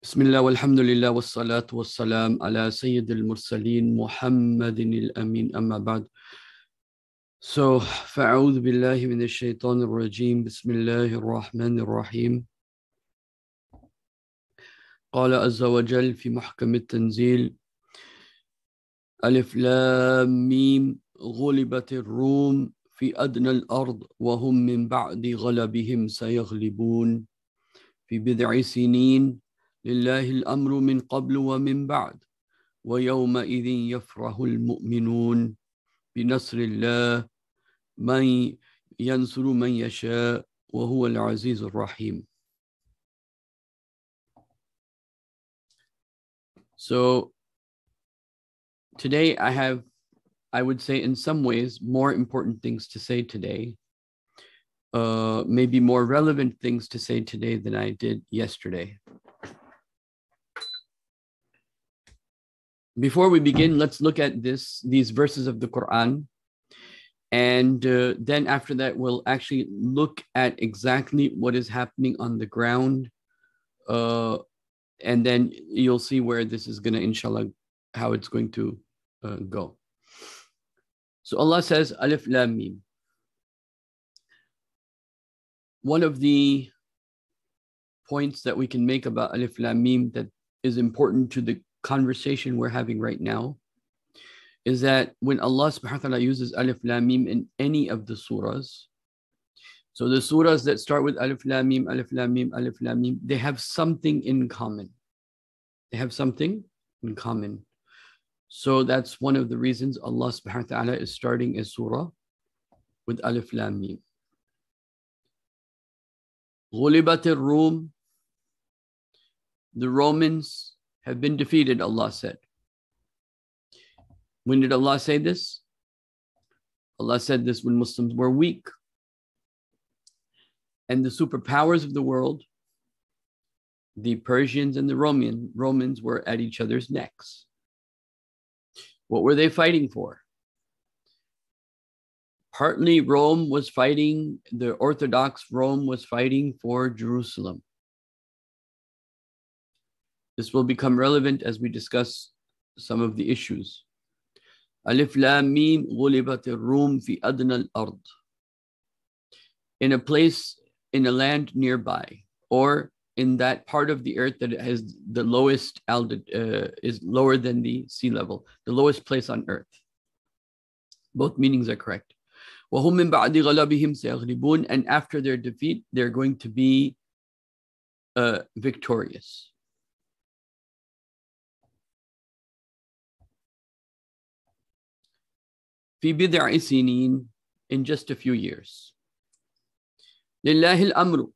بسم الله والحمد لله والصلاة والسلام على سيد المرسلين محمد الأمين. أما بعد. So فأعوذ بالله من الشيطان الرجيم. بسم الله الرحمن الرحيم. قال عز وجل في محكم التنزيل ألف لام ميم. غلبت الروم في أدنى الأرض وهم من بعد غلبهم سيغلبون في بضع سنين. لله الأمر من قبل ومن بعد ويومئذ يفرح المؤمنون بنصر الله من ينصر من يشاء وهو العزيز الرحيم So today I have, I would say in some ways, more important things to say today. Uh, maybe more relevant things to say today than I did yesterday. Before we begin, let's look at this these verses of the Quran. And uh, then after that, we'll actually look at exactly what is happening on the ground. Uh, and then you'll see where this is going to, inshallah, how it's going to uh, go. So Allah says, Alif Lam Mim. One of the points that we can make about Alif Lam Mim that is important to the conversation we're having right now is that when Allah subhanahu wa ta'ala uses Alif Lam Mim in any of the surahs, so the surahs that start with Alif Lam Mim, Alif Lam Mim, Alif Lam Mim, they have something in common. They have something in common. So that's one of the reasons Allah subhanahu wa ta'ala is starting a surah with Alif Lam Mim. غُلِبَتِ الرُّومِ The Romans have been defeated, Allah said. When did Allah say this? Allah said this when Muslims were weak. And the superpowers of the world, the Persians and the Roman, Romans were at each other's necks. What were they fighting for? Partly Rome was fighting, the Orthodox Rome was fighting for Jerusalem. This will become relevant as we discuss some of the issues. Alif Lam Mim ghulibat rum fi adna al-ard. In a place, in a land nearby, or in that part of the earth that has the lowest altitude, uh, is lower than the sea level, the lowest place on earth. Both meanings are correct. وَهُمْ مِنْ بَعْدِ غَلَبِهِمْ سَيَغْلِبُونَ And after their defeat, they're going to be uh, victorious. في بضع سنين in just a few years. لله الأمر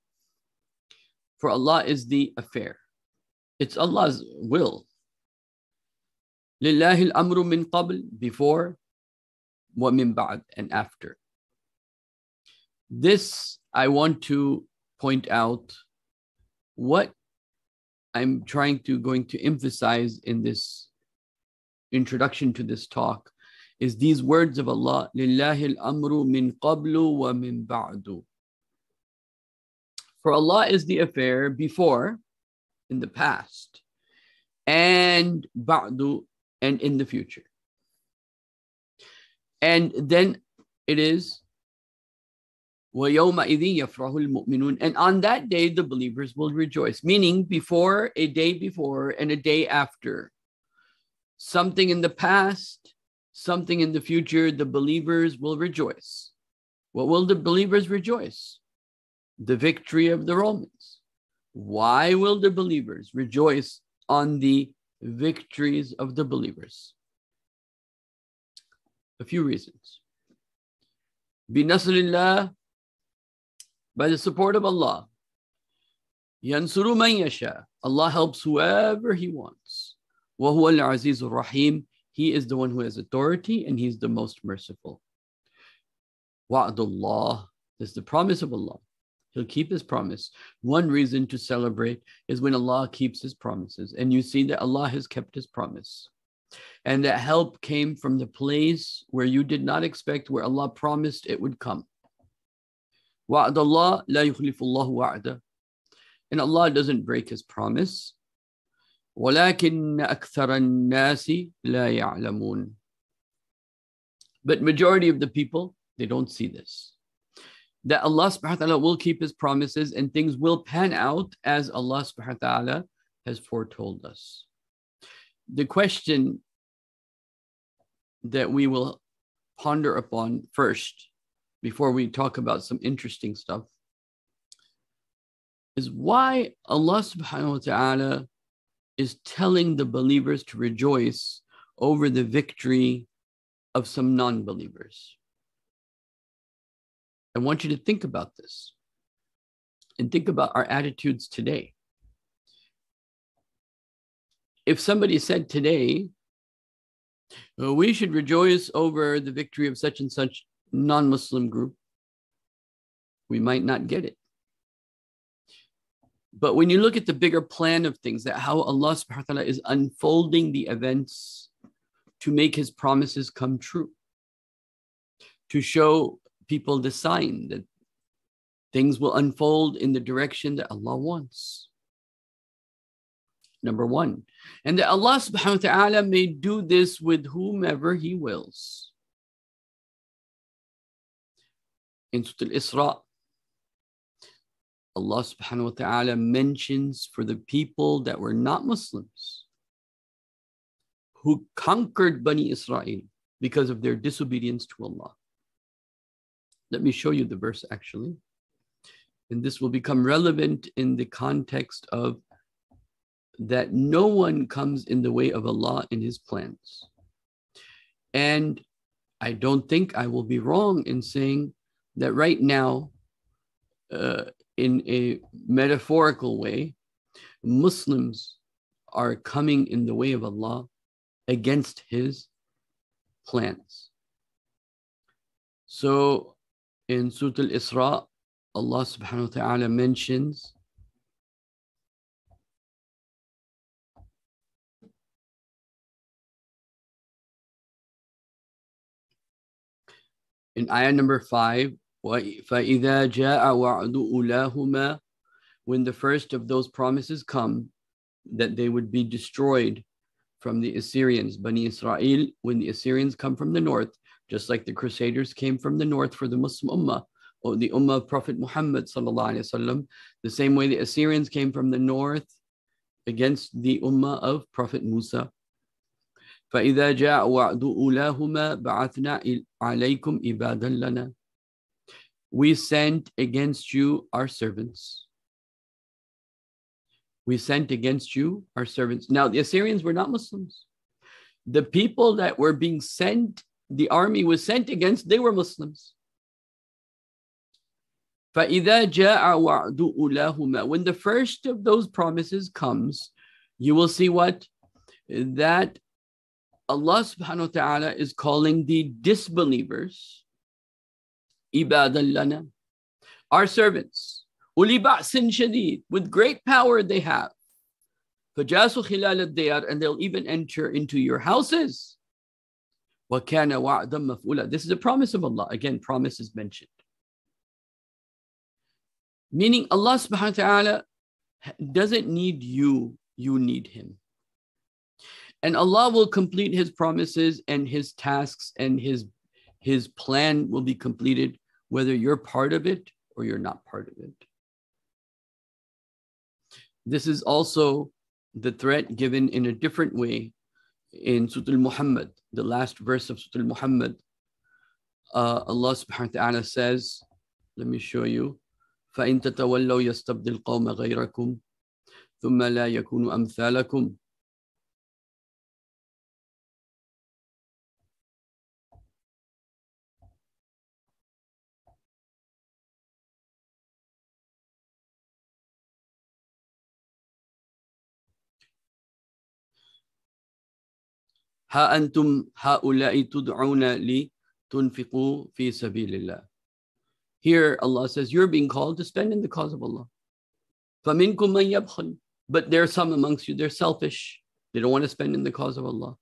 For Allah is the affair. It's Allah's will. لله الأمر من قبل before ومن بعد and after. This I want to point out what I'm trying to going to emphasize in this introduction to this talk is these words of Allah, لِلَّهِ الْأَمْرُ مِنْ قَبْلُ وَمِنْ بَعْدُ. For Allah is the affair before, in the past, and ba'du, and in the future. And then it is, وَيَوْمَئِذٍ يَفْرَحُ الْمُؤْمِنُونَ And on that day, the believers will rejoice, meaning before, a day before, and a day after. Something in the past, something in the future, the believers will rejoice. What will the believers rejoice? The victory of the Romans. Why will the believers rejoice on the victories of the believers? A few reasons. Binasrillah, by the support of Allah. Yansuru man yasha. Allah helps whoever He wants. Wa huwa al-azizur rahim. He is the one who has authority and He's the most merciful. Wa'adullah is the promise of Allah. He'll keep His promise. One reason to celebrate is when Allah keeps His promises. And you see that Allah has kept His promise. And that help came from the place where you did not expect, where Allah promised it would come. Wa'adullah la yukhlifullahu wa'ada. And Allah doesn't break His promise. ولكن أكثر الناس لا يعلمون But majority of the people, they don't see this. That Allah subhanahu wa ta'ala will keep his promises and things will pan out as Allah subhanahu wa ta'ala has foretold us. The question that we will ponder upon first before we talk about some interesting stuff is why Allah subhanahu wa ta'ala is telling the believers to rejoice over the victory of some non believers. I want you to think about this and think about our attitudes today. If somebody said today, well, we should rejoice over the victory of such and such non Muslim group, we might not get it. But when you look at the bigger plan of things, that how Allah subhanahu wa ta'ala is unfolding the events to make his promises come true, to show people the sign that things will unfold in the direction that Allah wants. Number one. And that Allah subhanahu wa ta'ala may do this with whomever He wills. In Surah Al-Isra, Allah subhanahu wa ta'ala mentions for the people that were not Muslims who conquered Bani Israel because of their disobedience to Allah. Let me show you the verse actually. And this will become relevant in the context of that no one comes in the way of Allah in His plans. And I don't think I will be wrong in saying that right now, uh, in a metaphorical way, Muslims are coming in the way of Allah against His plans. So in Surah Al Isra, Allah subhanahu wa ta'ala mentions in ayah number five, فَإِذَا جَاءَ وَعْدُ أُولَاهُمَا When the first of those promises come, that they would be destroyed from the Assyrians, Bani Israel, when the Assyrians come from the north, just like the Crusaders came from the north for the Muslim Ummah, or the Ummah of Prophet Muhammad وسلم, the same way the Assyrians came from the north against the Ummah of Prophet Musa. فإذا جاء وعد أولاهما بعثنا عليكم عبادا لنا we sent against you our servants. We sent against you our servants. Now, the Assyrians were not Muslims. The people that were being sent, the army was sent against, they were Muslims. فَإِذَا جَاءَ وَعْدُ أُولَاهُمَا When the first of those promises comes, you will see what? That Allah subhanahu wa ta'ala is calling the disbelievers ibadan lana, our servants, uli ba'sin shadid, with great power they have. فَجَاسُوا خِلَالَ الدِّيَارِ And they'll even enter into your houses. وَكَانَ وَعْدًا مَفْعُولًا This is a promise of Allah. Again, promise is mentioned. Meaning Allah subhanahu wa ta'ala doesn't need you, you need Him. And Allah will complete His promises and His tasks and His, his plan will be completed whether you're part of it or you're not part of it. This is also the threat given in a different way in Surah Al-Muhammad, the last verse of Surah Al-Muhammad. Uh, Allah subhanahu wa ta'ala says, let me show you, فَإِن تَتَوَلَّوْا يَسْتَبْدِلْ قَوْمَ غَيْرَكُمْ ثُمَّ لَا يَكُونُوا أَمْثَالَكُمْ ها أنتم هؤلاء تدعون لتنفقوا في سبيل الله. Here Allah says, you're being called to spend in the cause of Allah. فَمِنْكُمْ مَنْ يَبْخَلْ But there are some amongst you, they're selfish. They don't want to spend in the cause of Allah.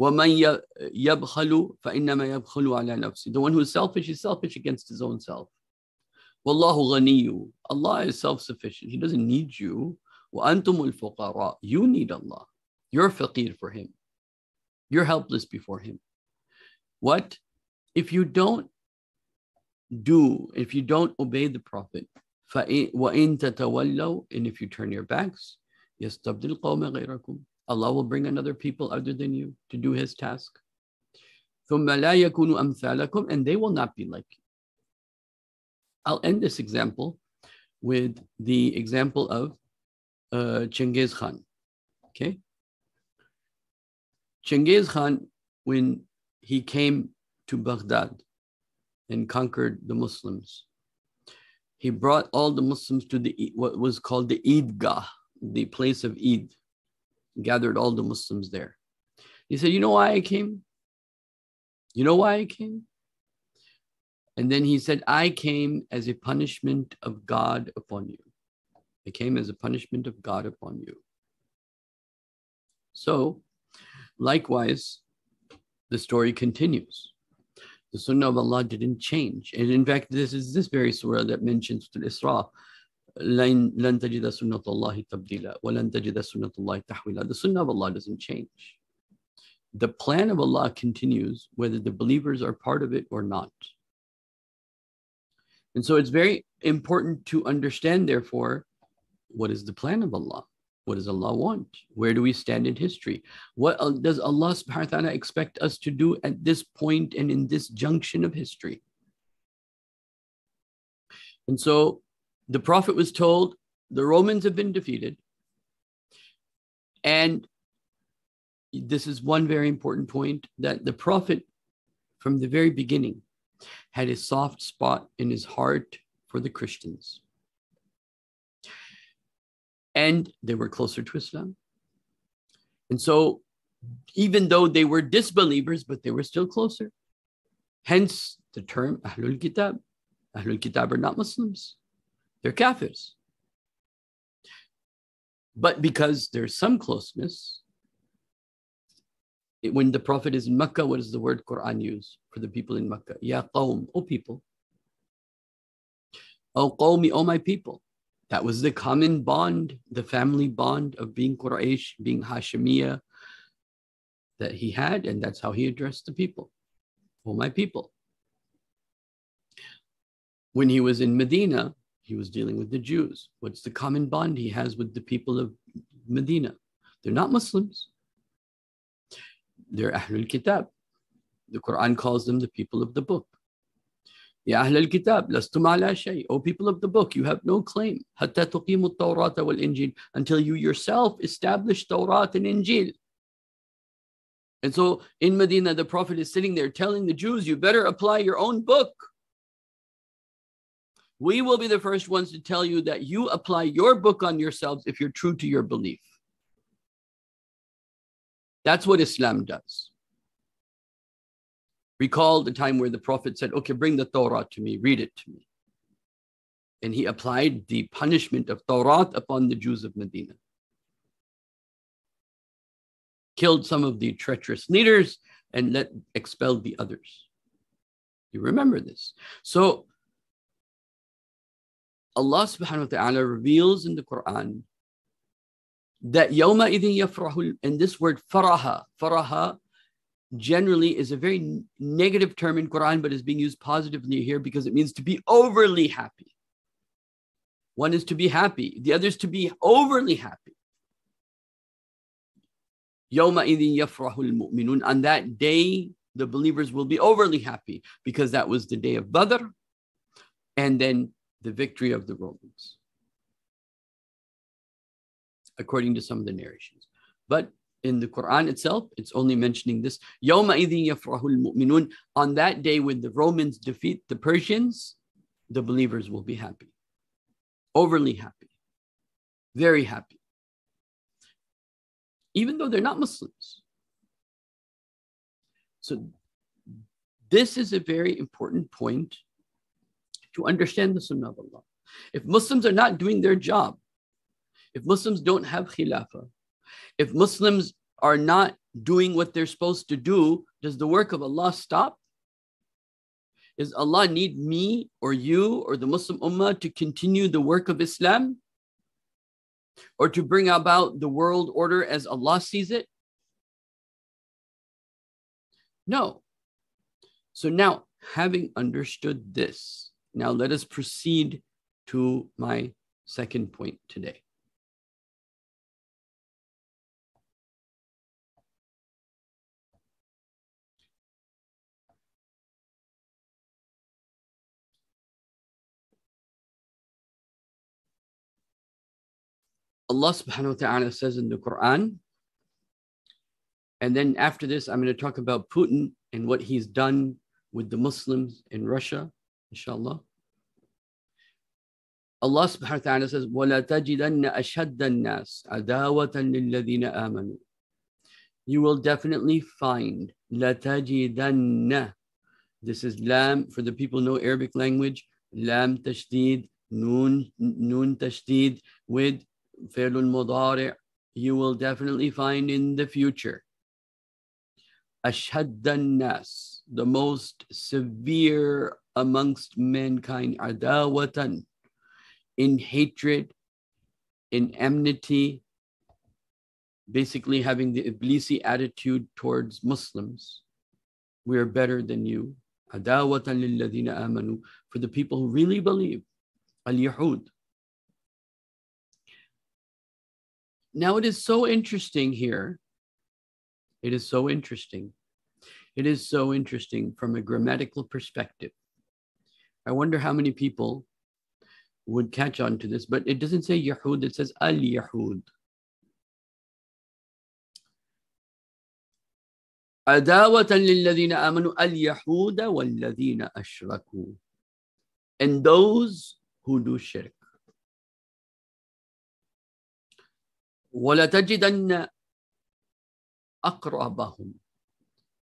وَمَنْ يَبْخَلُ فَإِنَّمَا يَبْخَلُ عَلَى نَفْسِهِ The one who is selfish is selfish against his own self. وَاللَّهُ غَنِيُّ Allah is self-sufficient. He doesn't need you. وأنتم الفقراء. You need Allah. You're faqir for Him. You're helpless before Him. What? If you don't do, if you don't obey the Prophet, وَإِن تَتَوَلَّوْا And if you turn your backs, يَسْتَبْدِلْ قَوْمَ غَيْرَكُمْ Allah will bring another people other than you to do His task. ثُمَّ لَا يَكُونُ أَمْثَالَكُمْ And they will not be like you. I'll end this example with the example of uh, Chengiz Khan. Okay? Chengiz Khan, when he came to Baghdad and conquered the Muslims, he brought all the Muslims to the what was called the Eidgah, the place of Eid, gathered all the Muslims there. He said, You know why I came? You know why I came? And then he said, I came as a punishment of God upon you. I came as a punishment of God upon you. So, likewise, the story continues. The Sunnah of Allah didn't change. And in fact, this is this very surah that mentions the Isra. لن تجد سنة الله تبديلا ولن تجد سنة الله تحويلا. The Sunnah of Allah doesn't change. The plan of Allah continues whether the believers are part of it or not. And so it's very important to understand, therefore, what is the plan of Allah? What does Allah want? Where do we stand in history? What does Allah subhanahu wa ta'ala expect us to do at this point and in this junction of history? And so the Prophet was told the Romans have been defeated. And this is one very important point that the Prophet, from the very beginning, had a soft spot in his heart for the Christians and they were closer to Islam. And so, even though they were disbelievers, but they were still closer. Hence the term Ahlul Kitab. Ahlul Kitab are not Muslims, they're Kafirs. But because there's some closeness, it, when the Prophet is in Mecca, what does the word Quran use for the people in Mecca? Ya qawm, O people. O qawmi, O my people. That was the common bond, the family bond of being Quraysh, being Hashemiya that he had, and that's how he addressed the people. Oh, my people. When he was in Medina, he was dealing with the Jews. What's the common bond he has with the people of Medina? They're not Muslims. They're Ahlul Kitab. The Quran calls them the people of the book. يا أهل الكتاب لستم على شيء O people of the book you have no claim حتى تقيموا التوراة والإنجيل until you yourself establish Torah and Injil and so in Medina the prophet is sitting there telling the Jews you better apply your own book we will be the first ones to tell you that you apply your book on yourselves if you're true to your belief that's what Islam does Recall the time where the Prophet said, Okay, bring the Torah to me, read it to me. And he applied the punishment of Torah upon the Jews of Medina. Killed some of the treacherous leaders and let expelled the others. You remember this. So Allah subhanahu wa ta'ala reveals in the Quran that yawma idin yafrahul, and this word faraha, faraha generally is a very negative term in Quran, but is being used positively here because it means to be overly happy. One is to be happy, the other is to be overly happy. On that day, the believers will be overly happy because that was the day of Badr and then the victory of the Romans, according to some of the narrations. But in the Quran itself, it's only mentioning this. On that day when the Romans defeat the Persians, the believers will be happy. Overly happy. Very happy. Even though they're not Muslims. So this is a very important point to understand the Sunnah of Allah. If Muslims are not doing their job, if Muslims don't have khilafah, if Muslims are not doing what they're supposed to do, does the work of Allah stop? Does Allah need me or you or the Muslim Ummah to continue the work of Islam? or to bring about the world order as Allah sees it? No. So now, having understood this, now let us proceed to my second point today. Allah subhanahu wa ta'ala says in the Quran, and then after this, I'm going to talk about Putin and what he's done with the Muslims in Russia, inshallah. Allah subhanahu wa ta'ala says, وَلَا تَجِدَنَّ أَشَدَّ النَّاسِ عَدَاوَةً لِلَّذِينَ آمَنُوا You will definitely find لَتَجِدَنَّ This is lam, for the people know Arabic language, lam tashdid, noon, noon tashdid with فعل مضارع you will definitely find in the future أشد الناس the most severe amongst mankind عداوة in hatred in enmity basically having the iblisi attitude towards Muslims we are better than you عداوة للذين آمنوا for the people who really believe al-yahud Now, it is so interesting here. It is so interesting. It is so interesting from a grammatical perspective. I wonder how many people would catch on to this, but it doesn't say Yahud, it says Al Yahud. عداوة للذين آمنوا اليهود والذين أشركوا and those who do shirk. وَلَتَجِدَنَّ أَقْرَبَهُمْ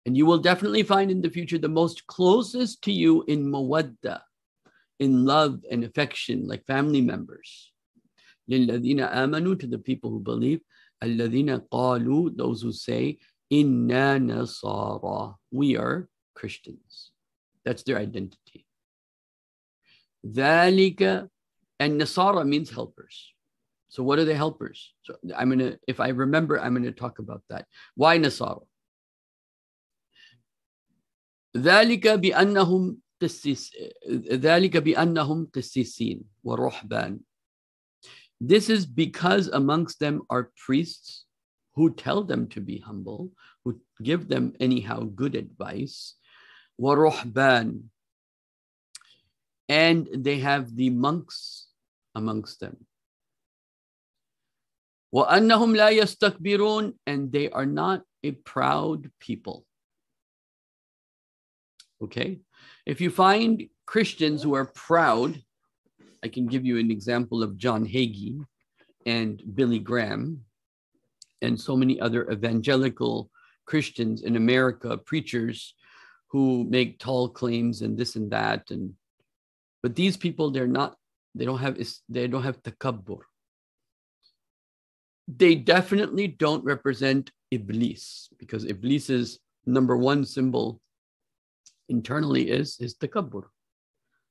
And you will definitely find in the future the most closest to you in mawadda, in love and affection, like family members. لِلَّذِينَ آمَنُوا To the people who believe. الَّذِينَ قَالُوا Those who say, إِنَّا نَصَارَى We are Christians. That's their identity. ذَلِكَ And Nasara means helpers. So what are the helpers? So I'm gonna, if I remember, I'm gonna talk about that. Why Nasara? ذلك بأنهم قسيس ذلك بأنهم قسيسين ورهبان This is because amongst them are priests who tell them to be humble, who give them anyhow good advice. ورهبان And they have the monks amongst them. وَأَنَّهُمْ لَا يَسْتَكْبِرُونَ And they are not a proud people. Okay? If you find Christians who are proud, I can give you an example of John Hagee and Billy Graham and so many other evangelical Christians in America, preachers who make tall claims and this and that. And but these people, they're not, they don't have they don't have takabbur they definitely don't represent Iblis because Iblis's number one symbol internally is is takabbur.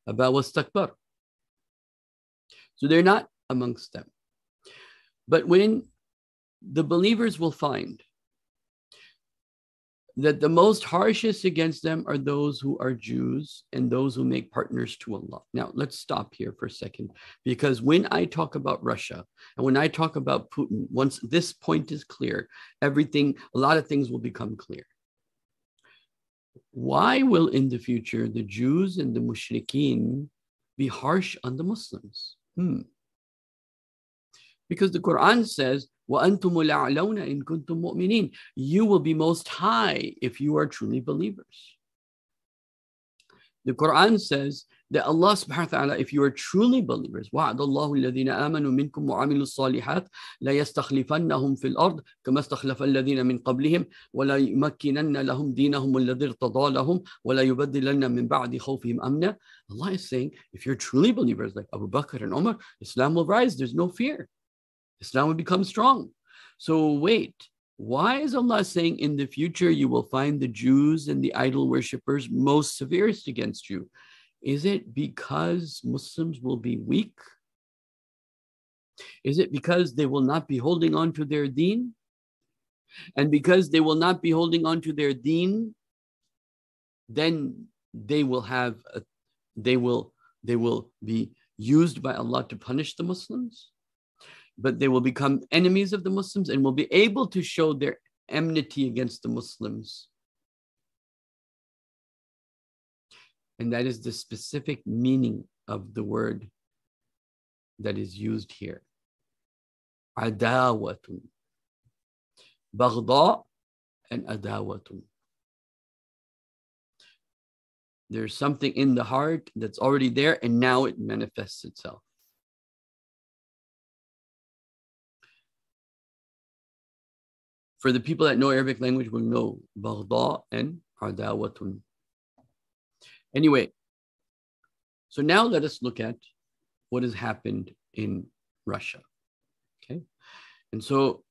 About was takbar. So they're not amongst them. But when the believers will find that the most harshest against them are those who are Jews and those who make partners to Allah. Now, let's stop here for a second, because when I talk about Russia and when I talk about Putin, once this point is clear, everything, a lot of things will become clear. Why will in the future the Jews and the mushrikeen be harsh on the Muslims? Hmm. Because the Quran says, وَأَنْتُمُ الْأَعْلَوْنَ إِن كُنْتُم مُؤْمِنِينَ You will be most high if you are truly believers. The Quran says that Allah subhanahu wa ta'ala, if you are truly believers, وَعْدَ اللَّهُ الَّذِينَ آمَنُوا مِنْكُمْ وَعَمِلُوا الصَّالِحَاتِ لَيَسْتَخْلِفَنَّهُمْ فِي الْأَرْضِ كَمَا اسْتَخْلَفَ الَّذِينَ مِنْ قَبْلِهِمْ وَلَا يُمَكِّنَنَّ لَهُمْ دِينَهُمُ الَّذِي ارْتَضَى لَهُمْ وَلَا يُبَدِّلَنَّ مِنْ بَعْدِ خَوْفِهِمْ أَمْنًا Allah is saying, if you're truly believers like Abu Bakr and Umar, Islam will rise. There's no fear. Islam will become strong. So wait, why is Allah saying in the future you will find the Jews and the idol worshippers most severest against you? Is it because Muslims will be weak? Is it because they will not be holding on to their deen? And because they will not be holding on to their deen, then they will have a, they will they will be used by Allah to punish the Muslims, but they will become enemies of the Muslims and will be able to show their enmity against the Muslims. And that is the specific meaning of the word that is used here. Adawatun. Baghda and adawatun. There's something in the heart that's already there and now it manifests itself. For the people that know Arabic language will know Baghda and Adawatun. Anyway, so now let us look at what has happened in Russia. Okay. And so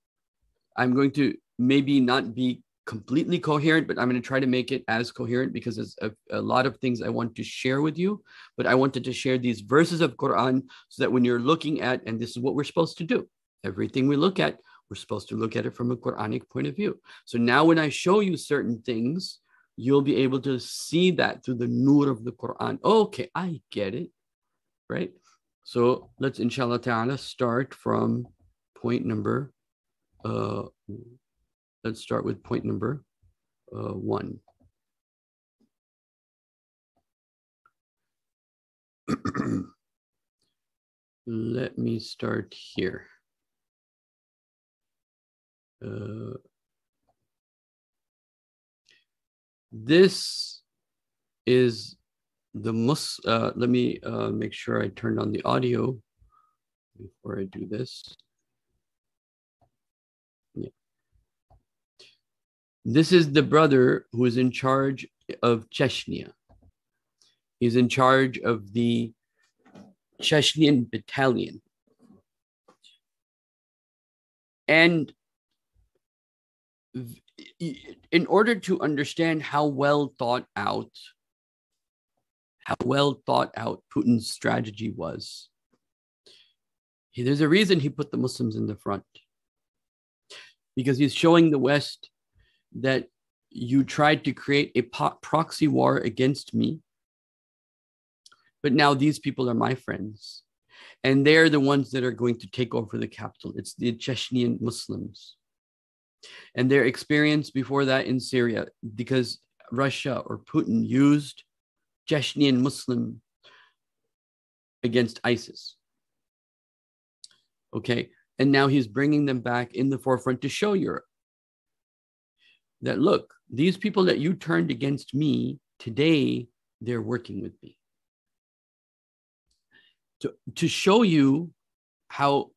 I'm going to maybe not be completely coherent, but I'm going to try to make it as coherent because there's a, a, lot of things I want to share with you. But I wanted to share these verses of Quran so that when you're looking at, and this is what we're supposed to do, everything we look at, we're supposed to look at it from a Quranic point of view. So now when I show you certain things, you'll be able to see that through the nur of the Quran. Okay, I get it, right? So let's inshallah ta'ala start from point number uh, Let's start with point number uh, one. Let me start here. Uh, this is the mus. Uh, let me uh, make sure I turn on the audio before I do this. This is the brother who is in charge of Chechnya. He's in charge of the Chechnyan battalion. And in order to understand how well thought out, how well thought out Putin's strategy was, there's a reason he put the Muslims in the front. Because he's showing the West that you tried to create a po- proxy war against me. But now these people are my friends. And they're the ones that are going to take over the capital. It's the Chechenian Muslims. And their experience before that in Syria, because Russia or Putin used Chechnyan Muslim against ISIS. Okay. And now he's bringing them back in the forefront to show Europe that look, these people that you turned against me, today they're working with me. To, to show you how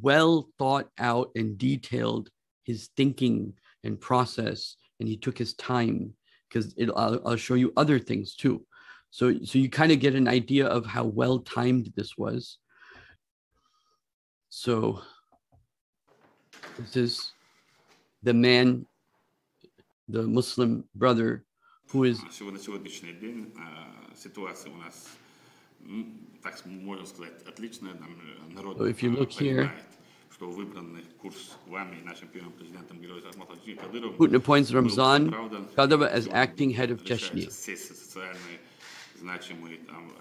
well thought out and detailed his thinking and process, and he took his time because I'll, I'll show you other things too. So, so you kind of get an idea of how well timed this was. So this is the man, the Muslim brother who is... So if you look here, что выбранный курс вами и нашим первым президентом Героем Кадыровым Putin appoints Ramzan Kadyrov as acting head of Chechnya. Все социальные значимые там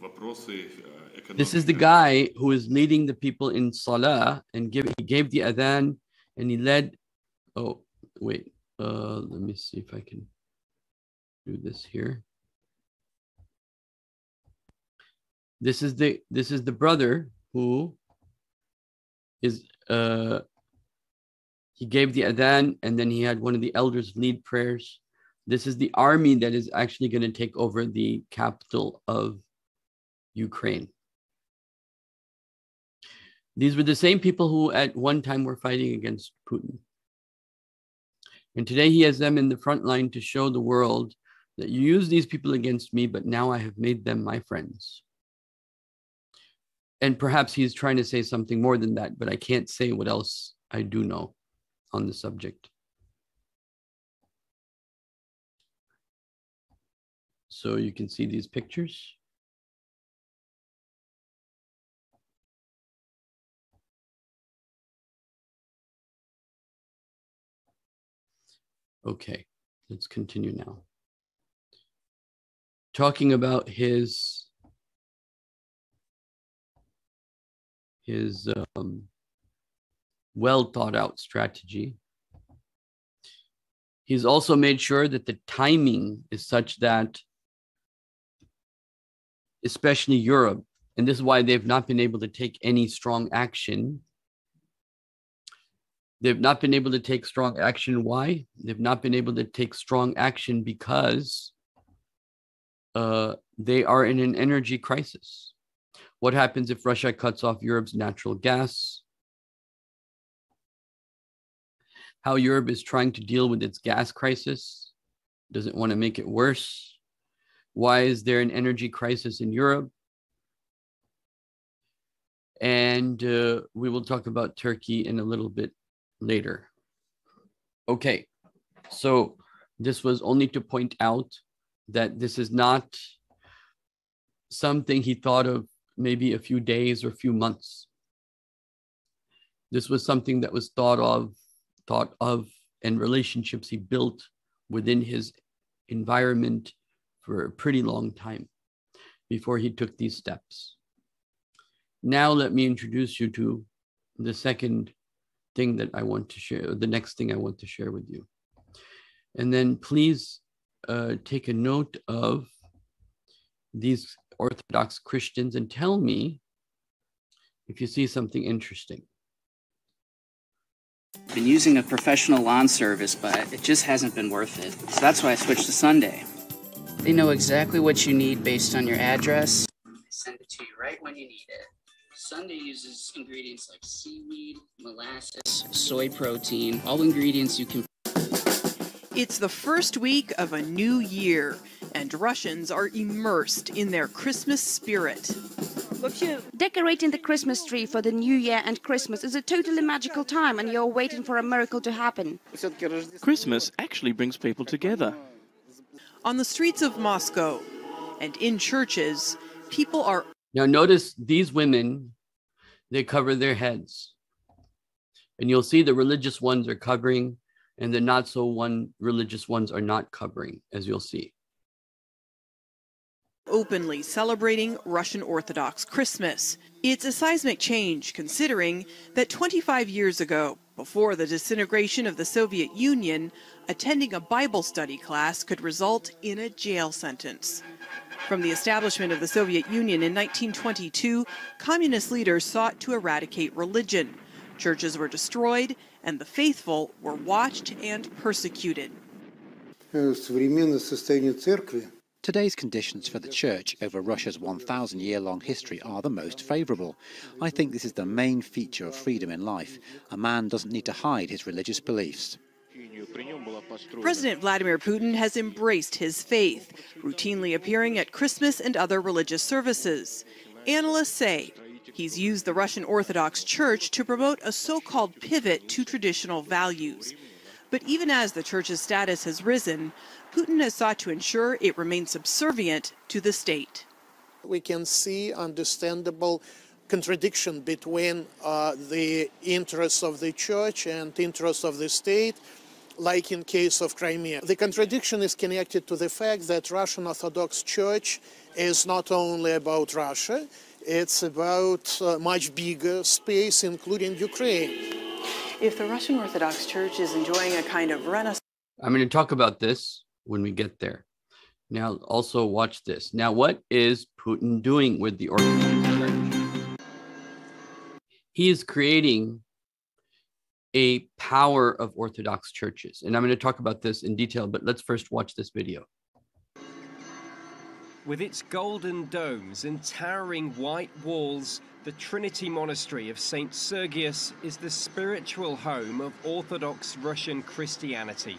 вопросы This is the guy who is leading the people in Salah and give, he gave the adhan and he led, oh, wait, uh, let me see if I can do this here. This is the this is the brother who is uh he gave the adhan and then he had one of the elders lead prayers. This is the army that is actually going to take over the capital of Ukraine. These were the same people who at one time were fighting against Putin. And today he has them in the front line to show the world that you use these people against me, but now I have made them my friends and perhaps he's trying to say something more than that, but I can't say what else I do know on the subject. So you can see these pictures. Okay, let's continue now. Talking about his his um, well thought out strategy. He's also made sure that the timing is such that, especially Europe, and this is why they've not been able to take any strong action. They've not been able to take strong action. Why? They've not been able to take strong action because uh, they are in an energy crisis. What happens if Russia cuts off Europe's natural gas? How Europe is trying to deal with its gas crisis, Does it want to make it worse. Why is there an energy crisis in Europe? And uh, we will talk about Turkey in a little bit later. Okay, so this was only to point out that this is not something he thought of maybe a few days or a few months. This was something that was thought of, thought of, and relationships he built within his environment for a pretty long time before he took these steps. Now, let me introduce you to the second thing that I want to share, the next thing I want to share with you. And then please uh, take a note of these Orthodox Christians and tell me if you see something interesting. I've Been using a professional lawn service, but it just hasn't been worth it. So that's why I switched to Sunday. They know exactly what you need based on your address. They send it to you right when you need it. Sunday uses ingredients like seaweed, molasses, soy protein, all ingredients you can. It's the first week of a new year, and Russians are immersed in their Christmas spirit. Decorating the Christmas tree for the New Year and Christmas is a totally magical time, and you're waiting for a miracle to happen. Christmas actually brings people together. On the streets of Moscow and in churches, people are. Now, notice these women, they cover their heads. And you'll see the religious ones are covering, and the not so one religious ones are not covering, as you'll see openly celebrating Russian Orthodox Christmas. It's a seismic change considering that 25 years ago, before the disintegration of the Soviet Union, attending a Bible study class could result in a jail sentence. From the establishment of the Soviet Union in 1922, communist leaders sought to eradicate religion. Churches were destroyed, and the faithful were watched and persecuted. Today's conditions for the church over Russia's 1,000 year long history are the most favourable. I think this is the main feature of freedom in life. A man doesn't need to hide his religious beliefs. President Vladimir Putin has embraced his faith, routinely appearing at Christmas and other religious services. Analysts say he's used the Russian Orthodox Church to promote a so called pivot to traditional values. But even as the church's status has risen, Putin has sought to ensure it remains subservient to the state. We can see understandable contradiction between uh, the interests of the church and interests of the state like in case of Crimea. The contradiction is connected to the fact that Russian Orthodox Church is not only about Russia, it's about a much bigger space, including Ukraine. If the Russian Orthodox Church is enjoying a kind of renaissance, I'm going to talk about this when we get there. Now, also watch this. Now, what is Putin doing with the Orthodox Church? He is creating a power of Orthodox churches. And I'm going to talk about this in detail, but let's first watch this video. With its golden domes and towering white walls, the Trinity Monastery of St. Sergius is the spiritual home of Orthodox Russian Christianity.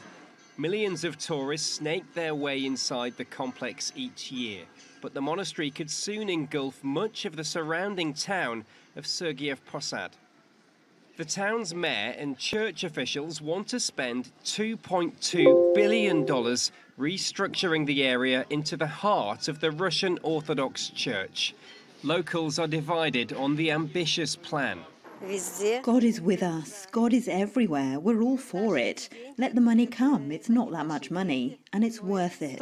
Millions of tourists snake their way inside the complex each year, but the monastery could soon engulf much of the surrounding town of Sergiev Posad. The town's mayor and church officials want to spend $2.2 billion restructuring the area into the heart of the Russian Orthodox Church. Locals are divided on the ambitious plan. God is with us. God is everywhere. We're all for it. Let the money come. It's not that much money, and it's worth it.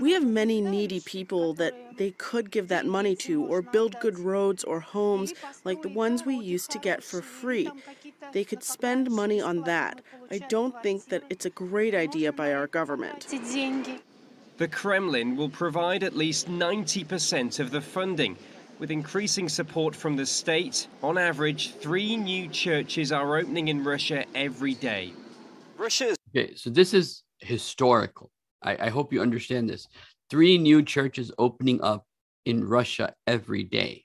We have many needy people that they could give that money to or build good roads or homes like the ones we used to get for free. They could spend money on that. I don't think that it's a great idea by our government. The Kremlin will provide at least 90% of the funding. With increasing support from the state, on average, three new churches are opening in Russia every day. Russia. Okay, so this is historical. I, I hope you understand this. Three new churches opening up in Russia every day.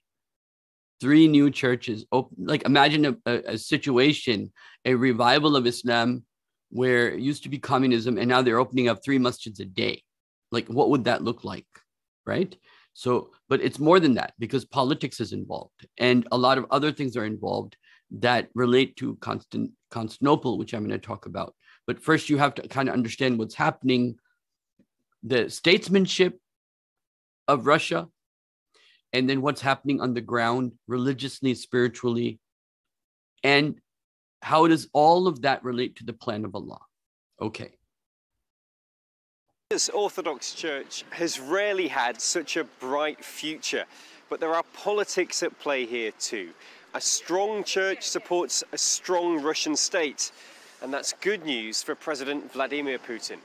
Three new churches open. Like imagine a, a, a situation, a revival of Islam where it used to be communism and now they're opening up three masjids a day. Like what would that look like? Right? So, but it's more than that because politics is involved and a lot of other things are involved that relate to Constant, Constantinople, which I'm going to talk about. But first, you have to kind of understand what's happening, the statesmanship of Russia, and then what's happening on the ground, religiously, spiritually, and how does all of that relate to the plan of Allah? Okay. This Orthodox Church has rarely had such a bright future, but there are politics at play here too. A strong church supports a strong Russian state, and that's good news for President Vladimir Putin.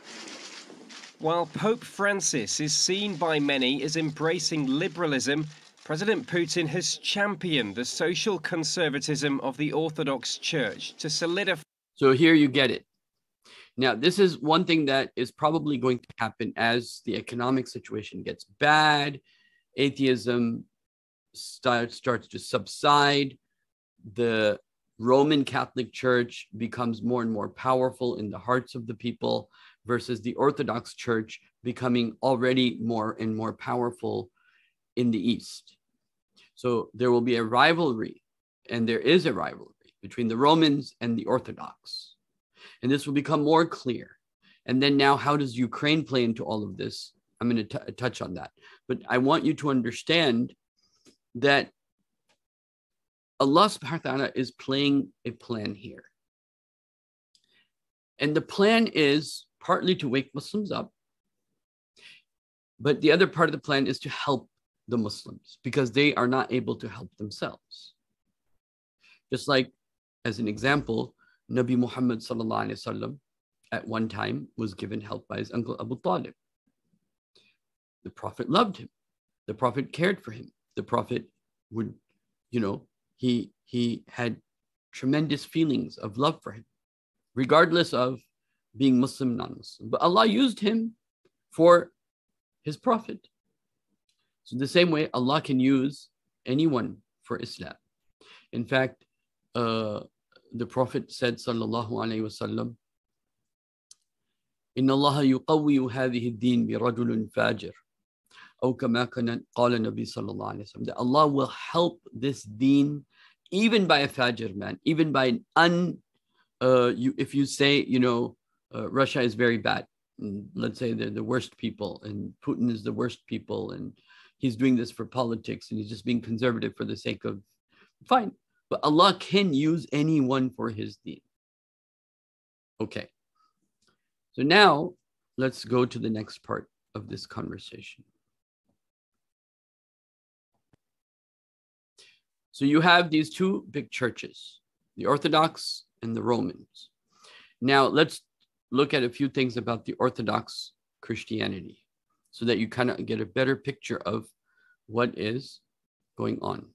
While Pope Francis is seen by many as embracing liberalism, President Putin has championed the social conservatism of the Orthodox Church to solidify. So here you get it. Now, this is one thing that is probably going to happen as the economic situation gets bad, atheism start, starts to subside, the Roman Catholic Church becomes more and more powerful in the hearts of the people versus the Orthodox Church becoming already more and more powerful in the East. So there will be a rivalry, and there is a rivalry between the Romans and the Orthodox and this will become more clear. And then now, how does Ukraine play into all of this? I'm going to touch on that. But I want you to understand that Allah subhanahu wa ta'ala is playing a plan here. And the plan is partly to wake Muslims up, but the other part of the plan is to help the Muslims because they are not able to help themselves. Just like, as an example, Nabi Muhammad وسلم, at one time was given help by his uncle Abu Talib. The Prophet loved him. The Prophet cared for him. The Prophet would, you know, he he had tremendous feelings of love for him, regardless of being Muslim, non Muslim. But Allah used him for his prophet. So, the same way, Allah can use anyone for Islam. In fact, uh, the Prophet said, Sallallahu Alaihi Wasallam, إن الله يقوي هذه الدين برجل فاجر أو كما كان قال النبي صلى الله عليه وسلم that Allah will help this deen even by a fajir man even by an un uh, you if you say you know uh, Russia is very bad let's say they're the worst people and Putin is the worst people and he's doing this for politics and he's just being conservative for the sake of fine but Allah can use anyone for his deen. Okay. So now let's go to the next part of this conversation. So you have these two big churches, the Orthodox and the Romans. Now let's look at a few things about the Orthodox Christianity so that you kind of get a better picture of what is going on.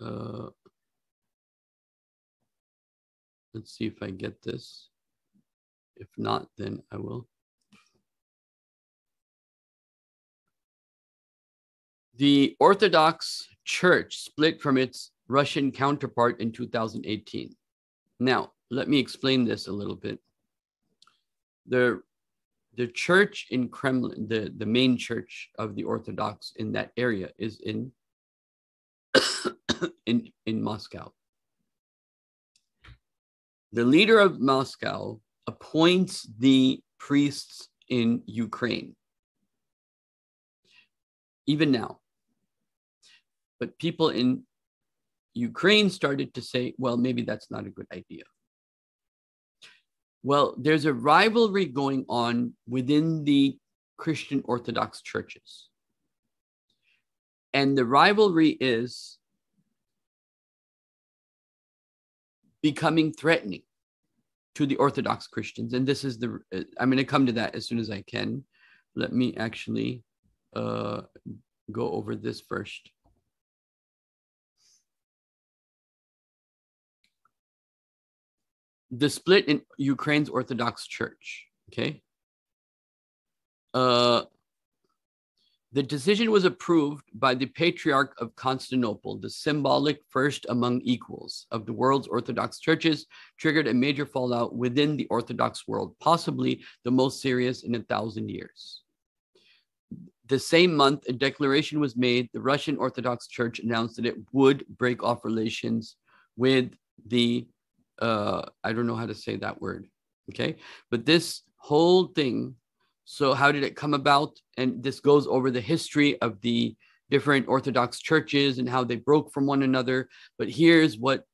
Uh, let's see if I get this. If not, then I will. The Orthodox Church split from its Russian counterpart in 2018. Now, let me explain this a little bit. The, the church in Kremlin, the, the main church of the Orthodox in that area is in in, in Moscow. The leader of Moscow appoints the priests in Ukraine, even now. But people in Ukraine started to say, well, maybe that's not a good idea. Well, there's a rivalry going on within the Christian Orthodox churches. And the rivalry is becoming threatening to the Orthodox Christians. And this is the, I'm going to come to that as soon as I can. Let me actually uh, go over this first. The split in Ukraine's Orthodox Church, okay? Uh, the decision was approved by the Patriarch of Constantinople, the symbolic first among equals of the world's Orthodox churches, triggered a major fallout within the Orthodox world, possibly the most serious in a thousand years. The same month, a declaration was made. The Russian Orthodox Church announced that it would break off relations with the, uh, I don't know how to say that word, okay? But this whole thing so, how did it come about? And this goes over the history of the different Orthodox churches and how they broke from one another. But here's what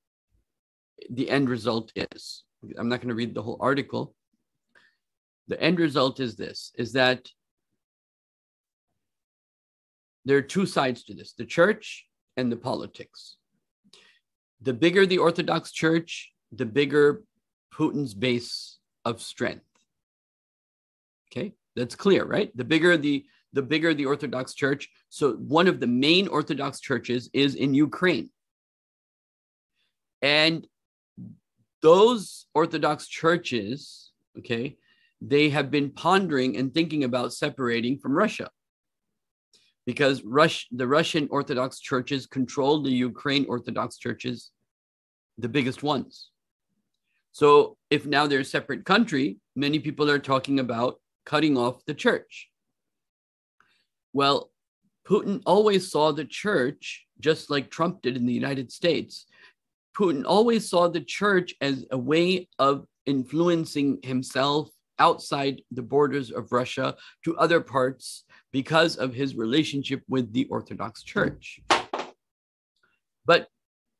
the end result is. I'm not going to read the whole article. The end result is this is that there are two sides to this the church and the politics. The bigger the Orthodox Church, the bigger Putin's base of strength. Okay. That's clear, right? The bigger the the bigger the Orthodox Church. So one of the main Orthodox churches is in Ukraine. And those Orthodox churches, okay, they have been pondering and thinking about separating from Russia because Rush, the Russian Orthodox churches control the Ukraine Orthodox churches, the biggest ones. So if now they're a separate country, many people are talking about cutting off the church. Well, Putin always saw the church, just like Trump did in the United States. Putin always saw the church as a way of influencing himself outside the borders of Russia to other parts because of his relationship with the Orthodox Church. But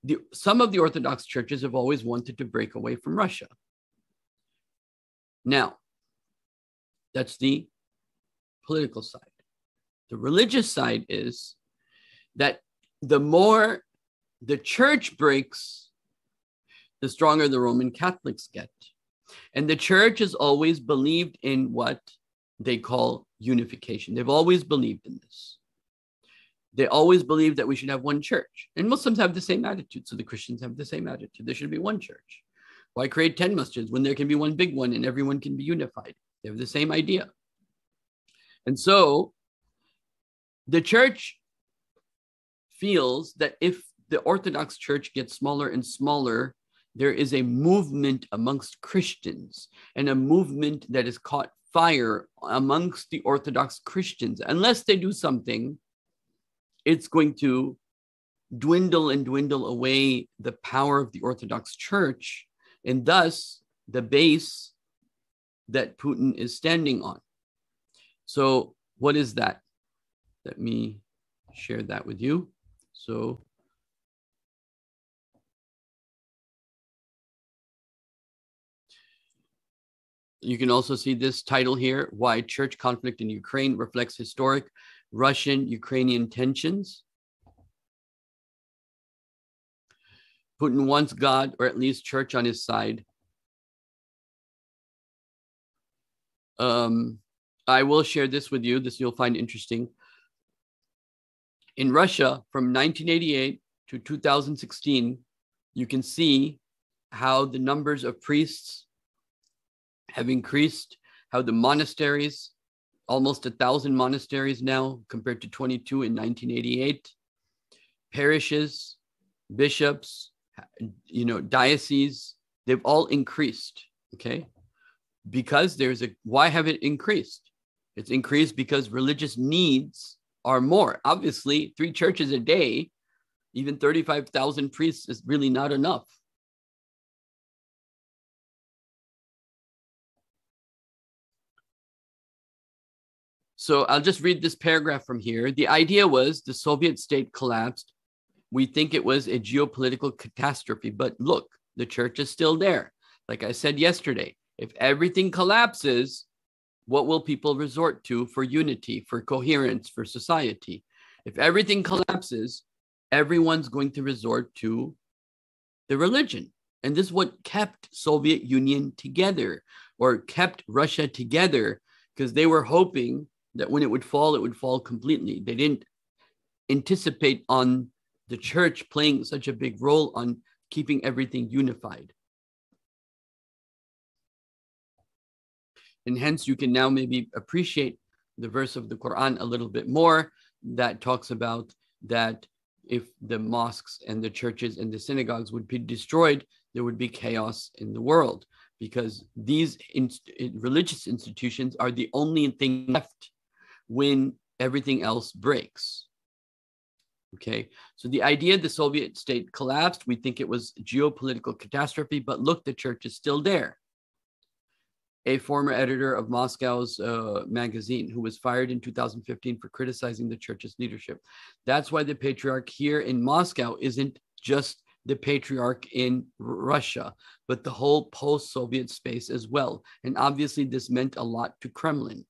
the, some of the Orthodox churches have always wanted to break away from Russia. Now, that's the political side. The religious side is that the more the church breaks, the stronger the Roman Catholics get. And the church has always believed in what they call unification. They've always believed in this. They always believe that we should have one church. And Muslims have the same attitude. So the Christians have the same attitude. There should be one church. Why create 10 masjids when there can be one big one and everyone can be unified? They have the same idea. And so the church feels that if the Orthodox Church gets smaller and smaller, there is a movement amongst Christians and a movement that has caught fire amongst the Orthodox Christians. Unless they do something, it's going to dwindle and dwindle away the power of the Orthodox Church, and thus the base that Putin is standing on. So, what is that? Let me share that with you. So, you can also see this title here Why Church Conflict in Ukraine Reflects Historic Russian Ukrainian Tensions. Putin wants God, or at least church, on his side Um, I will share this with you. This you'll find interesting. In Russia, from 1988 to 2016, you can see how the numbers of priests have increased, how the monasteries, almost a thousand monasteries now compared to 22 in 1988, parishes, bishops, you know, dioceses, they've all increased. Okay because there's a why have it increased? It's increased because religious needs are more. Obviously, three churches a day, even 35,000 priests is really not enough. So I'll just read this paragraph from here. The idea was the Soviet state collapsed. we think it was a geopolitical catastrophe. But look, the church is still there. Like I said yesterday, if everything collapses, what will people resort to for unity, for coherence, for society? If everything collapses, everyone's going to resort to the religion. And this is what kept Soviet Union together or kept Russia together because they were hoping that when it would fall, it would fall completely. They didn't anticipate on the church playing such a big role on keeping everything unified. And hence, you can now maybe appreciate the verse of the Quran a little bit more that talks about that if the mosques and the churches and the synagogues would be destroyed, there would be chaos in the world because these religious institutions are the only thing left when everything else breaks. Okay, so the idea of the Soviet state collapsed, we think it was geopolitical catastrophe, but look, the church is still there a former editor of Moscow's uh, magazine who was fired in 2015 for criticizing the church's leadership. That's why the patriarch here in Moscow isn't just the patriarch in Russia, but the whole post Soviet space as well. And obviously, this meant a lot to Kremlin.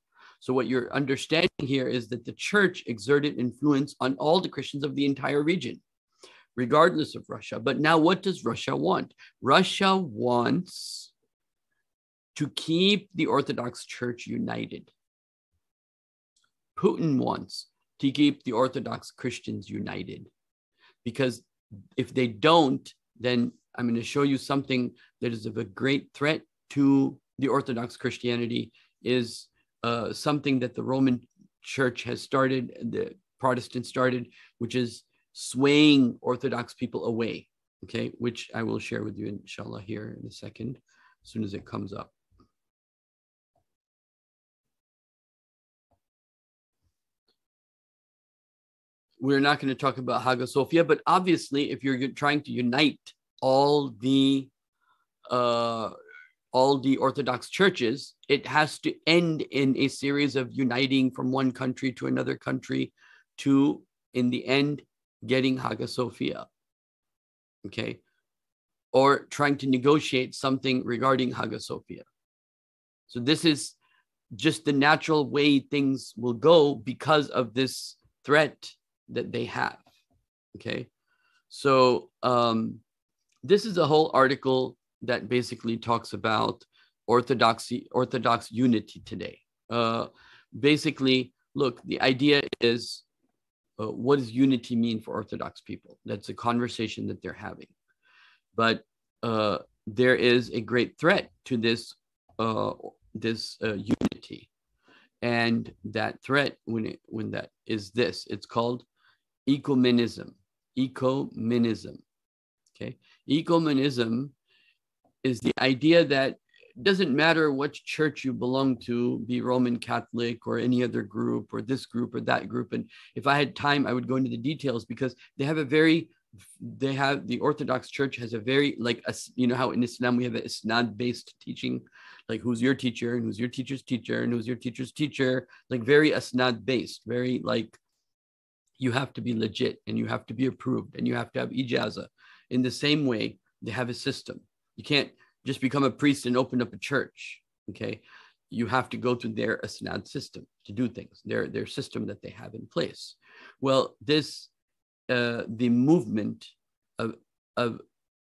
So, what you're understanding here is that the church exerted influence on all the Christians of the entire region, regardless of Russia. But now, what does Russia want? Russia wants to keep the Orthodox Church united. Putin wants to keep the Orthodox Christians united because if they don't, then I'm going to show you something that is of a great threat to the Orthodox Christianity is uh, something that the Roman Church has started, the Protestants started, which is swaying Orthodox people away. Okay, which I will share with you, inshallah, here in a second, as soon as it comes up. we're not going to talk about Hagia Sophia, but obviously, if you're trying to unite all the uh, all the Orthodox churches, it has to end in a series of uniting from one country to another country, to in the end getting Hagia Sophia. Okay, or trying to negotiate something regarding Hagia Sophia. So this is just the natural way things will go because of this threat that they have. Okay. So um, this is a whole article that basically talks about orthodoxy, orthodox unity today. Uh, basically, look, the idea is uh, what does unity mean for Orthodox people? That's a conversation that they're having. But uh, there is a great threat to this uh, this uh, unity, and that threat when it when that is this. It's called ecumenism. Ecumenism. Okay. Ecumenism is the idea that it doesn't matter which church you belong to, be Roman Catholic or any other group or this group or that group. And if I had time, I would go into the details because they have a very they have the Orthodox Church has a very like a, you know how in Islam we have a isnad based teaching, like who's your teacher and who's your teacher's teacher and who's your teacher's teacher, like very asnad based, very like you have to be legit and you have to be approved and you have to have ijaza. In the same way, they have a system. You can't just become a priest and open up a church. Okay. You have to go through their asnad system to do things, their, their system that they have in place. Well, this, uh, the movement of, of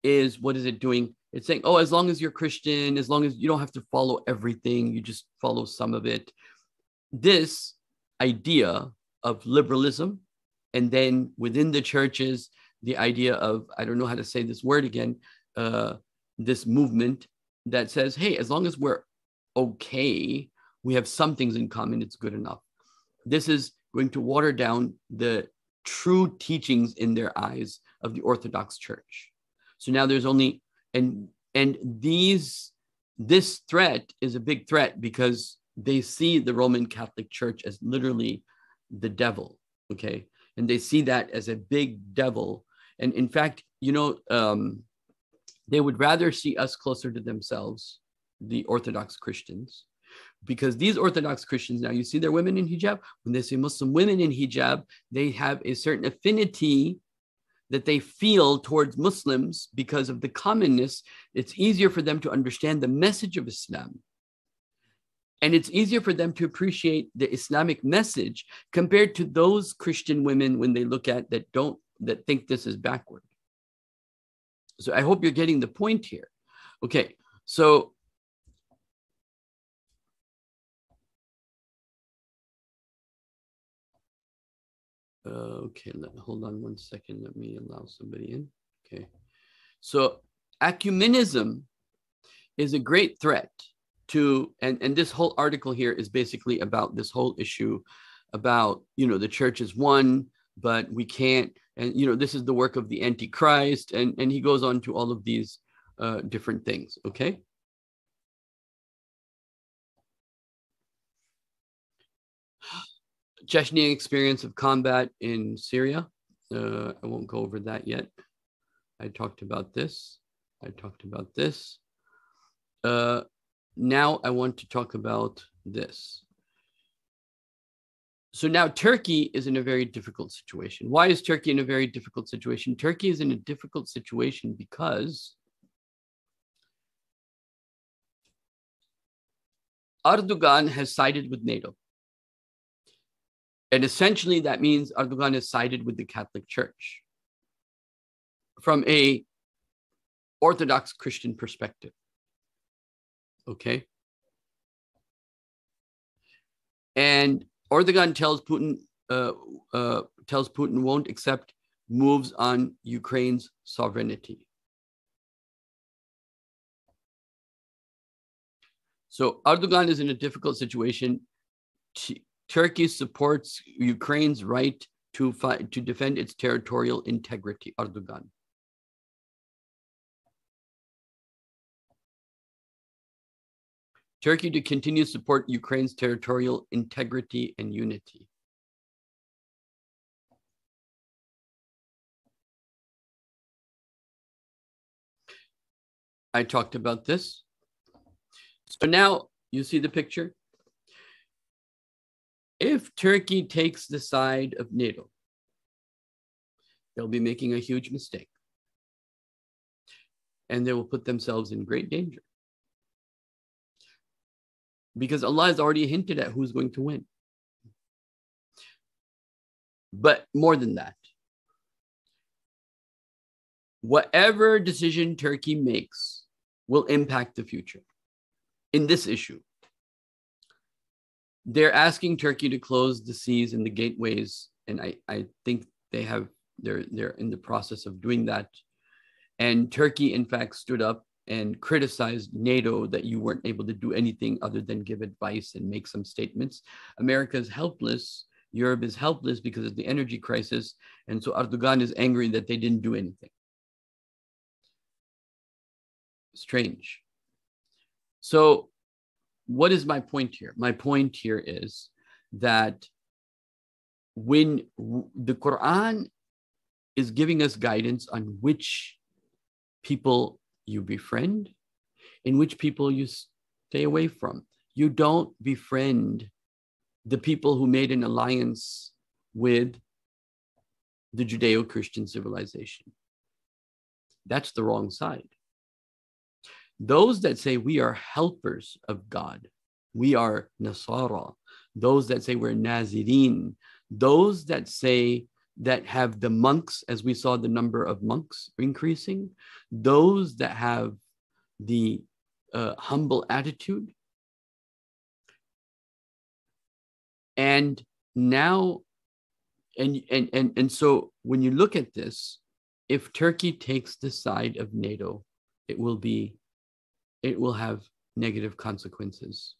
is what is it doing? It's saying, oh, as long as you're Christian, as long as you don't have to follow everything, you just follow some of it. This idea of liberalism and then within the churches the idea of i don't know how to say this word again uh, this movement that says hey as long as we're okay we have some things in common it's good enough. This is going to water down the true teachings in their eyes of the orthodox church. So now there's only and and these this threat is a big threat because they see the roman catholic church as literally the devil okay? And they see that as a big devil. And in fact, you know, um, they would rather see us closer to themselves, the Orthodox Christians, because these Orthodox Christians now you see their women in hijab. When they see Muslim women in hijab, they have a certain affinity that they feel towards Muslims because of the commonness, it's easier for them to understand the message of Islam. And it's easier for them to appreciate the Islamic message compared to those Christian women when they look at that don't that think this is backward. So I hope you're getting the point here. Okay, so okay, let, hold on one second. Let me allow somebody in. Okay. So ecumenism is a great threat to, and, and this whole article here is basically about this whole issue about, you know, the church is one, but we can't, and, you know, this is the work of the Antichrist. And, and he goes on to all of these uh, different things. Okay. Chechnya experience of combat in Syria. Uh, I won't go over that yet. I talked about this. I talked about this. Uh, now I want to talk about this. So now Turkey is in a very difficult situation. Why is Turkey in a very difficult situation? Turkey is in a difficult situation because Erdogan has sided with NATO. And essentially, that means Erdogan has sided with the Catholic Church from a Orthodox Christian perspective. Okay. And Erdogan tells Putin uh, uh, tells Putin won't accept moves on Ukraine's sovereignty. So Erdogan is in a difficult situation. Turkey supports Ukraine's right to, to defend its territorial integrity, Erdogan. Turkey to continue to support Ukraine's territorial integrity and unity. I talked about this. So now you see the picture if Turkey takes the side of NATO, they'll be making a huge mistake. And they will put themselves in great danger. Because Allah has already hinted at who's going to win. But more than that, whatever decision Turkey makes will impact the future in this issue they're asking Turkey to close the seas and the gateways, and I, I think they have they're they're in the process of doing that. And Turkey, in fact, stood up and criticized NATO that you weren't able to do anything other than give advice and make some statements. America is helpless. Europe is helpless because of the energy crisis. And so Erdogan is angry that they didn't do anything. Strange. So what is my point here? My point here is that when the Quran is giving us guidance on which people you befriend and which people you stay away from. You don't befriend the people who made an alliance with the Judeo Christian civilization. That's the wrong side. Those that say we are helpers of God, we are Nasara, those that say we're Nazireen, those that say that have the monks, as we saw the number of monks increasing, those that have the uh, humble attitude. And now, and, and, and, and so when you look at this, if Turkey takes the side of NATO, it will be, it will have negative consequences.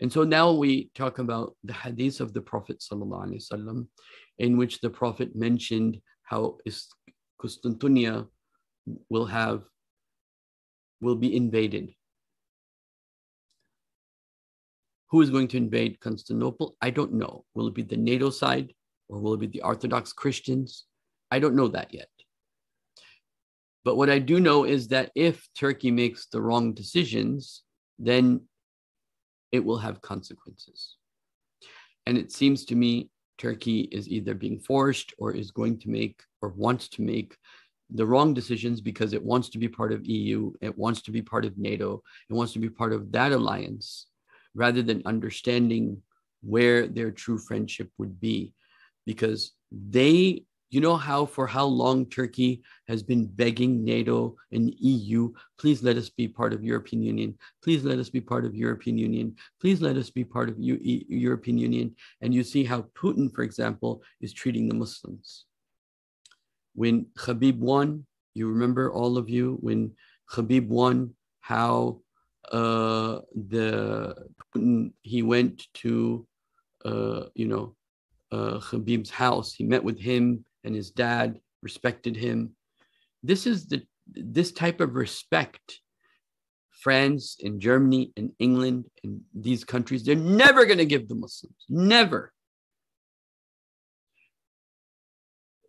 And so now we talk about the hadith of the Prophet sallallahu in which the Prophet mentioned how Constantinia will have will be invaded. Who is going to invade Constantinople? I don't know. Will it be the NATO side or will it be the Orthodox Christians? I don't know that yet. But what I do know is that if Turkey makes the wrong decisions, then it will have consequences. And it seems to me Turkey is either being forced or is going to make or wants to make the wrong decisions because it wants to be part of EU, it wants to be part of NATO, it wants to be part of that alliance, rather than understanding where their true friendship would be. Because they you know how for how long Turkey has been begging NATO and EU, please let us be part of European Union. Please let us be part of European Union. Please let us be part of U- e- European Union. And you see how Putin, for example, is treating the Muslims. When Khabib won, you remember all of you when Khabib won, how uh, the Putin he went to uh, you know uh, Khabib's house. He met with him and his dad respected him. This is the this type of respect. France and Germany and England and these countries, they're never going to give the Muslims. Never.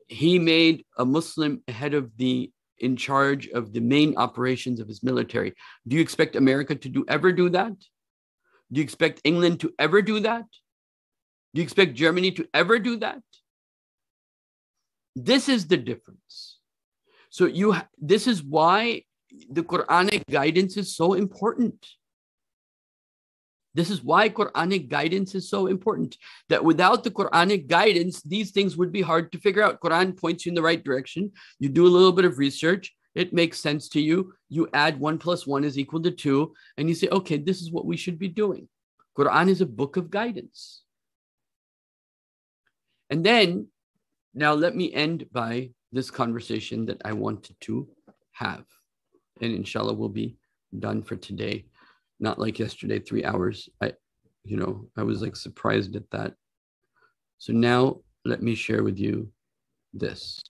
He made a Muslim head of the in charge of the main operations of his military. Do you expect America to do ever do that? Do you expect England to ever do that? Do you expect Germany to ever do that? This is the difference. So you this is why the Quranic guidance is so important. This is why Quranic guidance is so important. That without the Quranic guidance, these things would be hard to figure out. Quran points you in the right direction. You do a little bit of research. It makes sense to you. You add one plus one is equal to two, and you say, okay, this is what we should be doing. Quran is a book of guidance. And then now, let me end by this conversation that I wanted to have. And inshallah, we'll be done for today. Not like yesterday, three hours. I, you know, I was like surprised at that. So now let me share with you this.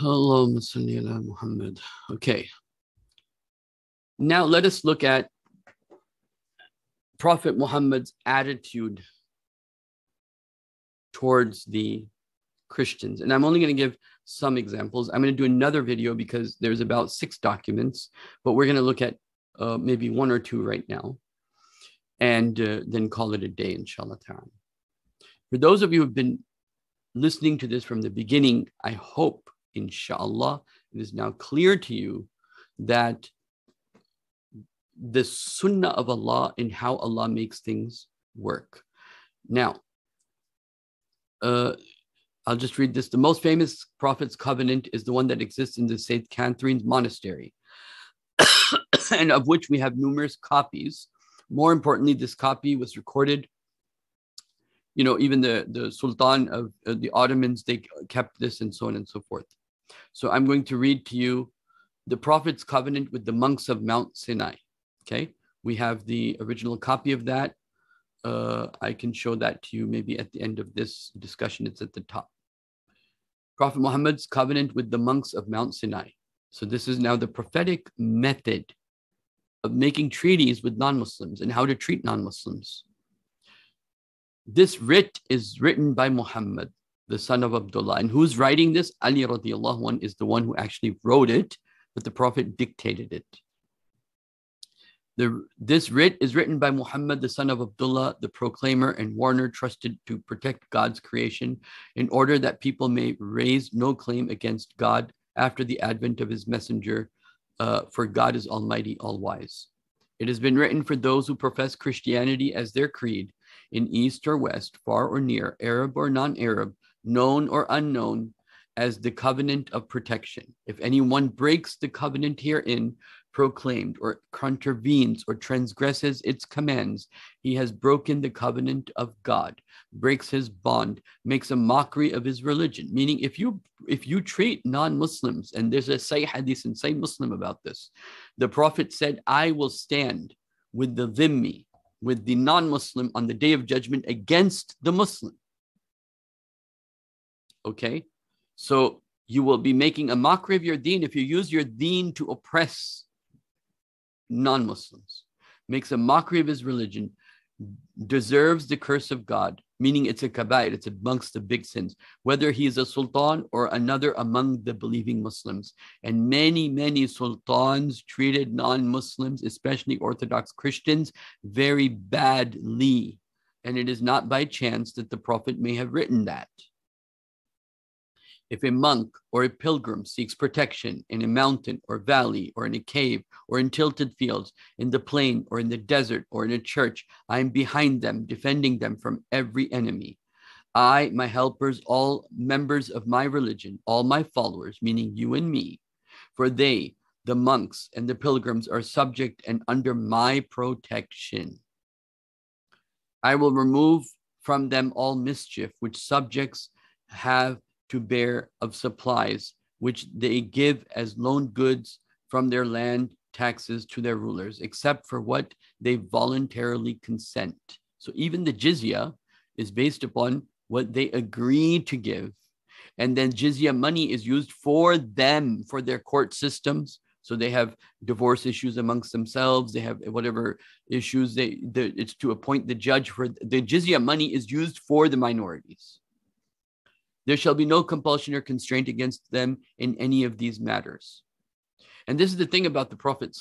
Allahumma salli ala Muhammad. Okay. Now let us look at Prophet Muhammad's attitude towards the Christians. And I'm only going to give some examples. I'm going to do another video because there's about six documents, but we're going to look at uh, maybe one or two right now and uh, then call it a day, inshallah. For those of you who've been listening to this from the beginning, I hope inshallah, it is now clear to you that the sunnah of Allah and how Allah makes things work. Now, uh, I'll just read this. The most famous prophet's covenant is the one that exists in the St. Catherine's monastery, and of which we have numerous copies. More importantly, this copy was recorded you know, even the, the Sultan of uh, the Ottomans, they kept this and so on and so forth. So I'm going to read to you the Prophet's covenant with the monks of Mount Sinai. Okay, we have the original copy of that. Uh, I can show that to you maybe at the end of this discussion. It's at the top. Prophet Muhammad's covenant with the monks of Mount Sinai. So this is now the prophetic method of making treaties with non-Muslims and how to treat non-Muslims. This writ is written by Muhammad the son of Abdullah. And who's writing this? Ali radiallahu anh is the one who actually wrote it, but the Prophet dictated it. The, this writ is written by Muhammad, the son of Abdullah, the proclaimer and warner trusted to protect God's creation, in order that people may raise no claim against God after the advent of his messenger, uh, for God is Almighty, All Wise. It has been written for those who profess Christianity as their creed, in East or West, far or near, Arab or non Arab, known or unknown, as the covenant of protection. If anyone breaks the covenant herein proclaimed, or contravenes or transgresses its commands, he has broken the covenant of God, breaks his bond, makes a mockery of his religion. Meaning, if you if you treat non-Muslims, and there's a Sahih hadith and Sahih Muslim about this, the Prophet said, "I will stand with the dhimmi, with the non-Muslim on the day of judgment against the Muslim." Okay. So you will be making a mockery of your deen if you use your deen to oppress non Muslims, makes a mockery of his religion, deserves the curse of God, meaning it's a kabair, it's amongst the big sins, whether he is a sultan or another among the believing Muslims. And many, many sultans treated non Muslims, especially Orthodox Christians, very badly. And it is not by chance that the Prophet may have written that. If a monk or a pilgrim seeks protection in a mountain or valley or in a cave or in tilted fields, in the plain or in the desert or in a church, I am behind them, defending them from every enemy. I, my helpers, all members of my religion, all my followers, meaning you and me, for they, the monks and the pilgrims, are subject and under my protection. I will remove from them all mischief which subjects have to bear of supplies which they give as loan goods from their land taxes to their rulers, except for what they voluntarily consent. So even the jizya is based upon what they agree to give. And then jizya money is used for them, for their court systems. So they have divorce issues amongst themselves. They have whatever issues they, the, it's to appoint the judge for the jizya money is used for the minorities. There shall be no compulsion or constraint against them in any of these matters. And this is the thing about the Prophet,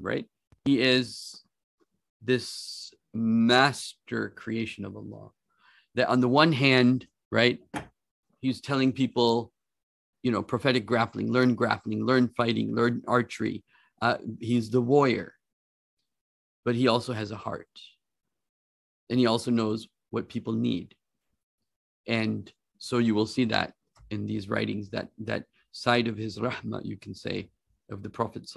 right? He is this master creation of Allah. That on the one hand, right, he's telling people, you know, prophetic grappling, learn grappling, learn fighting, learn archery. Uh, he's the warrior, but he also has a heart. And he also knows what people need. And so you will see that in these writings, that that side of his rahmah, you can say, of the Prophet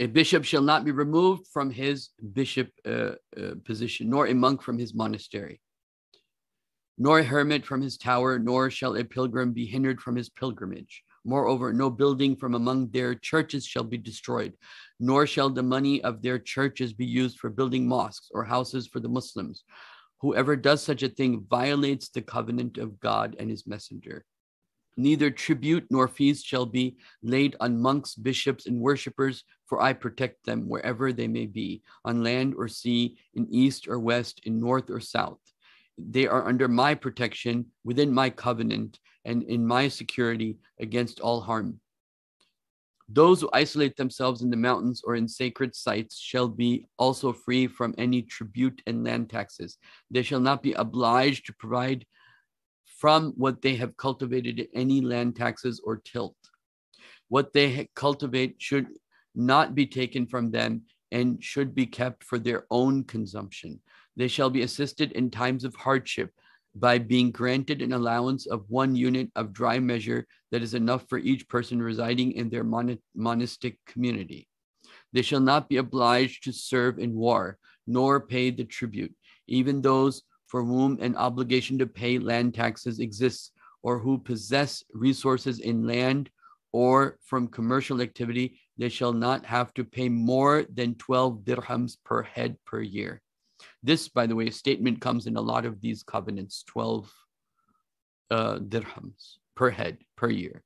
A bishop shall not be removed from his bishop uh, uh, position, nor a monk from his monastery, nor a hermit from his tower, nor shall a pilgrim be hindered from his pilgrimage. Moreover, no building from among their churches shall be destroyed, nor shall the money of their churches be used for building mosques or houses for the Muslims, Whoever does such a thing violates the covenant of God and his messenger. Neither tribute nor fees shall be laid on monks, bishops, and worshippers, for I protect them wherever they may be, on land or sea, in east or west, in north or south. They are under my protection, within my covenant, and in my security against all harm. Those who isolate themselves in the mountains or in sacred sites shall be also free from any tribute and land taxes. They shall not be obliged to provide from what they have cultivated any land taxes or tilt. What they cultivate should not be taken from them and should be kept for their own consumption. They shall be assisted in times of hardship by being granted an allowance of one unit of dry measure that is enough for each person residing in their mon- monastic community. They shall not be obliged to serve in war, nor pay the tribute, even those for whom an obligation to pay land taxes exists, or who possess resources in land or from commercial activity, they shall not have to pay more than 12 dirhams per head per year. This, by the way, statement comes in a lot of these covenants 12 uh, dirhams per head per year.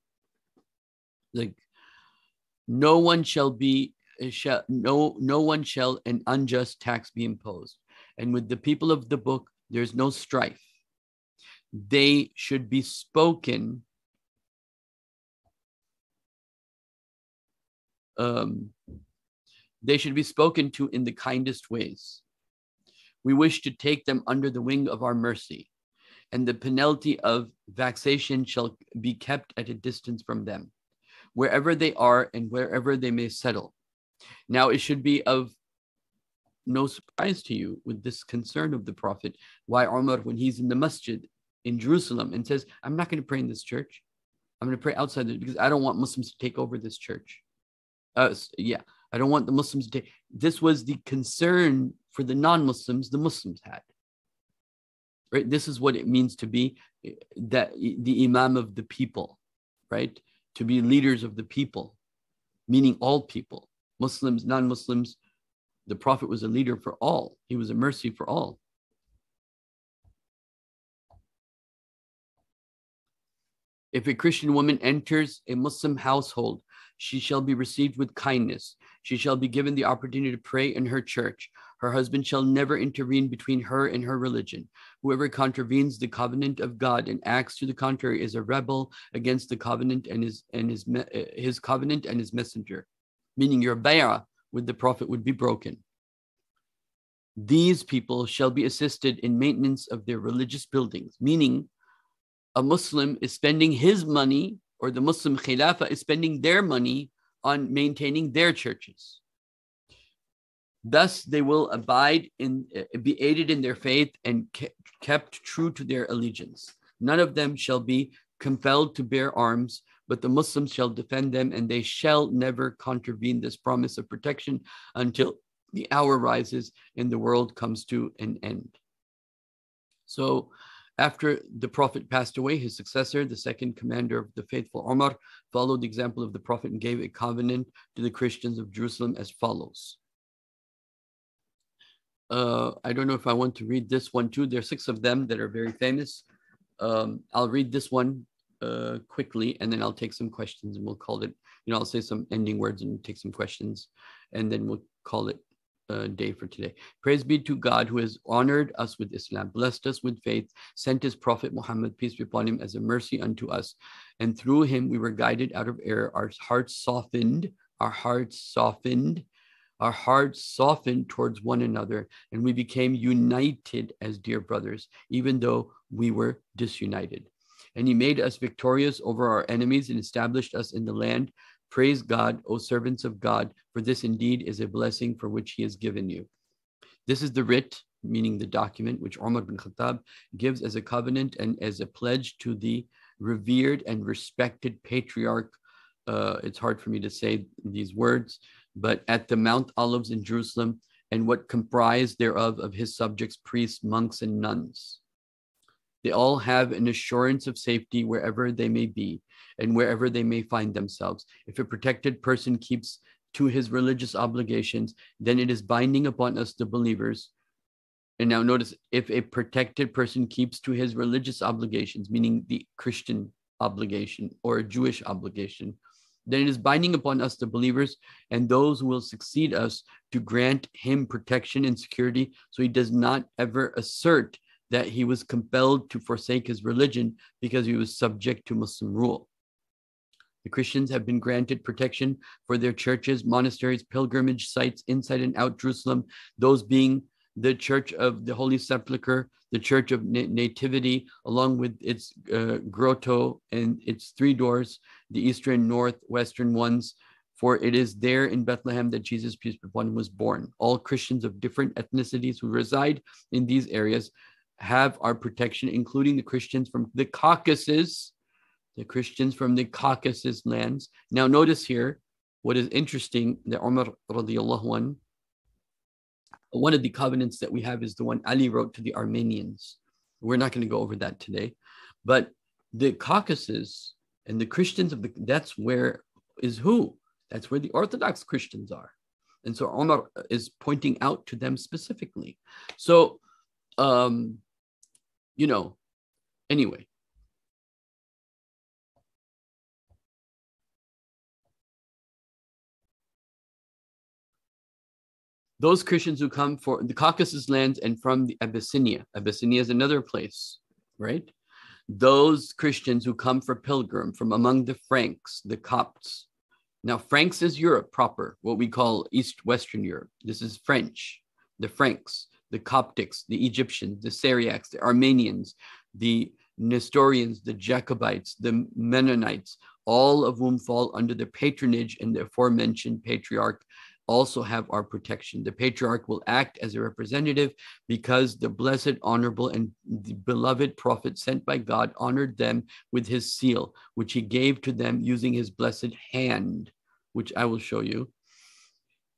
Like, no one shall be shall no no one shall an unjust tax be imposed. And with the people of the book there's no strife. They should be spoken um, they should be spoken to in the kindest ways we wish to take them under the wing of our mercy, and the penalty of vexation shall be kept at a distance from them, wherever they are and wherever they may settle. Now, it should be of no surprise to you with this concern of the Prophet, why Umar, when he's in the masjid in Jerusalem and says, I'm not going to pray in this church. I'm going to pray outside because I don't want Muslims to take over this church. Uh, yeah, I don't want the Muslims to. This was the concern for the non-Muslims the Muslims had. Right? This is what it means to be eh, that eh, the imam of the people, right? To be leaders of the people, meaning all people, Muslims, non-Muslims. The Prophet was a leader for all. He was a mercy for all. If a Christian woman enters a Muslim household, she shall be received with kindness. She shall be given the opportunity to pray in her church. Her husband shall never intervene between her and her religion. Whoever contravenes the covenant of God and acts to the contrary is a rebel against the covenant and his and his eh, his covenant and his messenger. Meaning your bay'ah with the Prophet would be broken. These people shall be assisted in maintenance of their religious buildings, meaning a Muslim is spending his money, or the Muslim Khilafah is spending their money on maintaining their churches. Thus, they will abide in, uh, be aided in their faith and kept true to their allegiance. None of them shall be compelled to bear arms, but the Muslims shall defend them, and they shall never contravene this promise of protection until the hour rises and the world comes to an end. So, after the Prophet passed away, his successor, the second commander of the faithful Omar, followed the example of the Prophet and gave a covenant to the Christians of Jerusalem as follows. Uh, I don't know if I want to read this one too. There are six of them that are very famous. Um, I'll read this one uh, quickly and then I'll take some questions and we'll call it, you know, I'll say some ending words and take some questions and then we'll call it uh, day for today. Praise be to God who has honored us with Islam, blessed us with faith, sent his Prophet Muhammad, peace be upon him, as a mercy unto us. And through him we were guided out of error, our hearts softened, our hearts softened, our hearts softened towards one another, and we became united as dear brothers, even though we were disunited. And he made us victorious over our enemies and established us in the land Praise God, O servants of God, for this indeed is a blessing for which he has given you. This is the writ, meaning the document, which Umar bin Khattab gives as a covenant and as a pledge to the revered and respected patriarch. Uh, it's hard for me to say these words, but at the Mount Olives in Jerusalem, and what comprised thereof of his subjects, priests, monks, and nuns. They all have an assurance of safety wherever they may be and wherever they may find themselves. If a protected person keeps to his religious obligations, then it is binding upon us, the believers. And now notice if a protected person keeps to his religious obligations, meaning the Christian obligation or a Jewish obligation, then it is binding upon us, the believers, and those who will succeed us to grant him protection and security so he does not ever assert that he was compelled to forsake his religion because he was subject to Muslim rule. The Christians have been granted protection for their churches, monasteries, pilgrimage sites inside and out Jerusalem, those being the Church of the Holy Sepulchre, the Church of Nativity, along with its uh, grotto and its three doors, the eastern, north, western ones. For it is there in Bethlehem that Jesus, peace be upon him, was born. All Christians of different ethnicities who reside in these areas have our protection, including the Christians from the Caucasus, the Christians from the Caucasus lands. Now, notice here what is interesting that Umar anh, one of the covenants that we have is the one Ali wrote to the Armenians. We're not going to go over that today, but the Caucasus and the Christians of the that's where is who? That's where the Orthodox Christians are. And so Omar is pointing out to them specifically. So, um, you know, anyway, those Christians who come for the Caucasus lands and from the Abyssinia. Abyssinia is another place, right? Those Christians who come for pilgrim from among the Franks, the Copts. Now, Franks is Europe proper, what we call East Western Europe. This is French, the Franks, the Coptics, the Egyptians, the Syriacs, the Armenians, the Nestorians, the Jacobites, the Mennonites, all of whom fall under the patronage and the aforementioned patriarch also have our protection. The patriarch will act as a representative because the blessed, honorable, and beloved prophet sent by God honored them with his seal, which he gave to them using his blessed hand, which I will show you.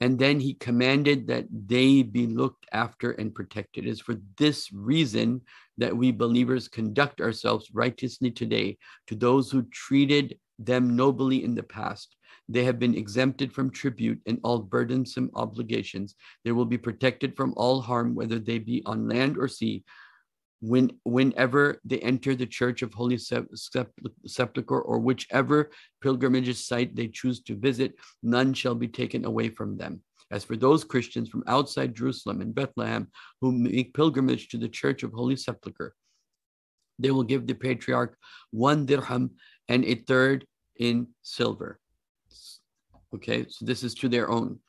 And then he commanded that they be looked after and protected. It is for this reason that we believers conduct ourselves righteously today to those who treated them nobly in the past they have been exempted from tribute and all burdensome obligations. They will be protected from all harm, whether they be on land or sea. When, whenever they enter the Church of Holy Sepulchre or whichever pilgrimage site they choose to visit, none shall be taken away from them. As for those Christians from outside Jerusalem and Bethlehem who make pilgrimage to the Church of Holy Sepulchre, they will give the patriarch one dirham and a third in silver. Okay, so this is to their own.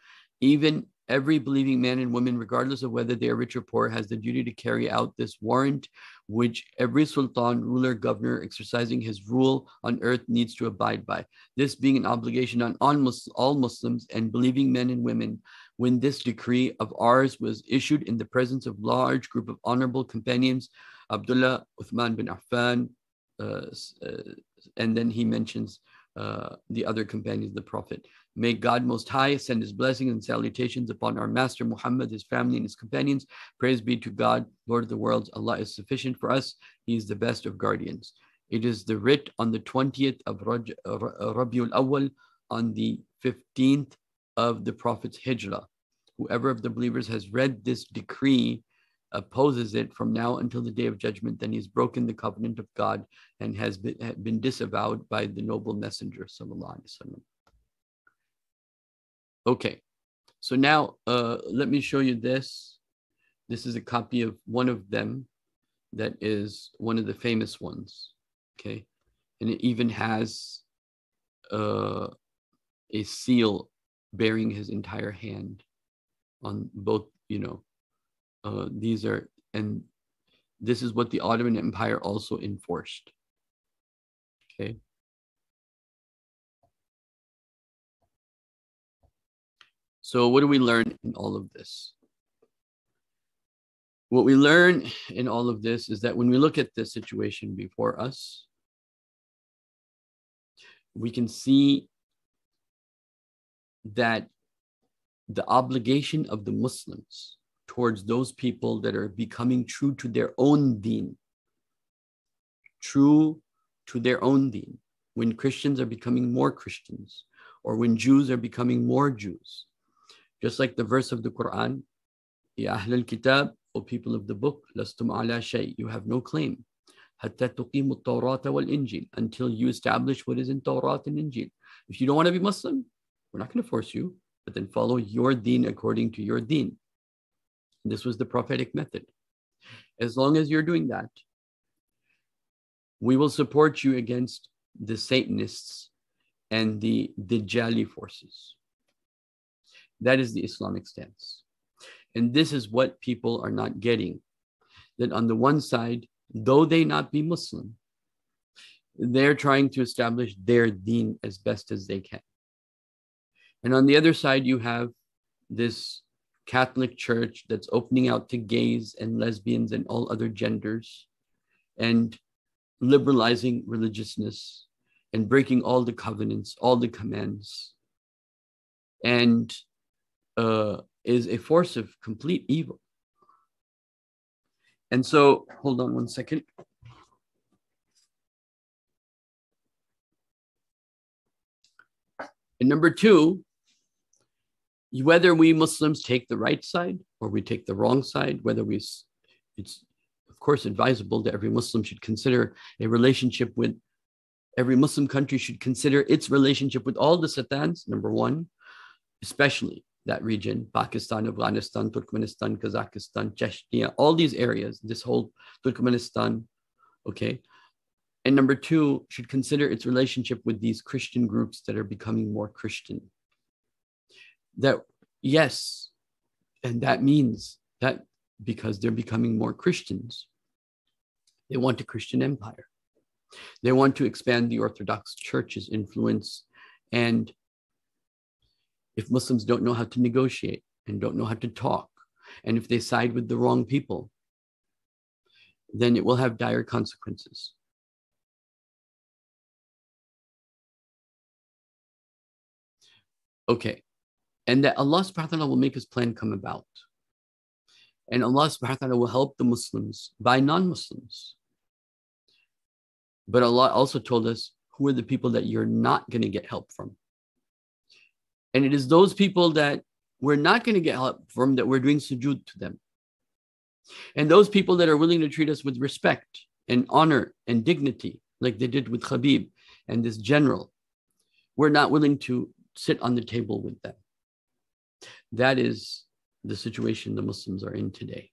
Even every believing man and woman, regardless of whether they are rich or poor, has the duty to carry out this warrant, which every sultan, ruler, governor exercising his rule on earth needs to abide by. This being an obligation on all Muslims and believing men and women. When this decree of ours was issued in the presence of large group of honorable companions, Abdullah, Uthman bin Affan, uh, uh, and then he mentions uh, the other companions of the Prophet. May God Most High send His blessings and salutations upon our Master Muhammad, his family, and his companions. Praise be to God, Lord of the worlds. Allah is sufficient for us. He is the best of guardians. It is the writ on the 20th of Raj- Rabiul Awal on the 15th of the Prophet's Hijrah. Whoever of the believers has read this decree opposes it from now until the day of judgment, then he's broken the covenant of God and has been, been disavowed by the noble messenger. Okay, so now uh, let me show you this. This is a copy of one of them that is one of the famous ones. Okay, and it even has uh, a seal bearing his entire hand on both, you know, uh, these are, and this is what the Ottoman Empire also enforced. Okay. So, what do we learn in all of this? What we learn in all of this is that when we look at the situation before us, we can see that the obligation of the Muslims towards those people that are becoming true to their own deen. True to their own deen. When Christians are becoming more Christians, or when Jews are becoming more Jews. Just like the verse of the Quran, Ya Ahl al-Kitab, O people of the book, lastum ala shay, you have no claim. Hatta tuqimu tawrata wal injil, until you establish what is in Tawrat and Injil. If you don't want to be Muslim, we're not going to force you, but then follow your deen according to your deen. This was the prophetic method. As long as you're doing that, we will support you against the Satanists and the Dajjali forces. That is the Islamic stance. And this is what people are not getting. That on the one side, though they not be Muslim, they're trying to establish their deen as best as they can. And on the other side, you have this Catholic Church that's opening out to gays and lesbians and all other genders and liberalizing religiousness and breaking all the covenants, all the commands, and uh, is a force of complete evil. And so, hold on one second. And number two, whether we Muslims take the right side or we take the wrong side, whether we, it's of course advisable that every Muslim should consider a relationship with, every Muslim country should consider its relationship with all the satans, number one, especially that region, Pakistan, Afghanistan, Turkmenistan, Kazakhstan, Chechnya, all these areas, this whole Turkmenistan, okay? And number two, should consider its relationship with these Christian groups that are becoming more Christian that yes, and that means that because they're becoming more Christians, they want a Christian empire. They want to expand the Orthodox Church's influence. And if Muslims don't know how to negotiate and don't know how to talk, and if they side with the wrong people, then it will have dire consequences. Okay, and that Allah subhanahu wa ta'ala will make his plan come about. And Allah subhanahu wa ta'ala will help the Muslims by non-Muslims. But Allah also told us who are the people that you're not going to get help from. And it is those people that we're not going to get help from that we're doing sujood to them. And those people that are willing to treat us with respect and honor and dignity, like they did with Khabib and this general, we're not willing to sit on the table with them. That is the situation the Muslims are in today.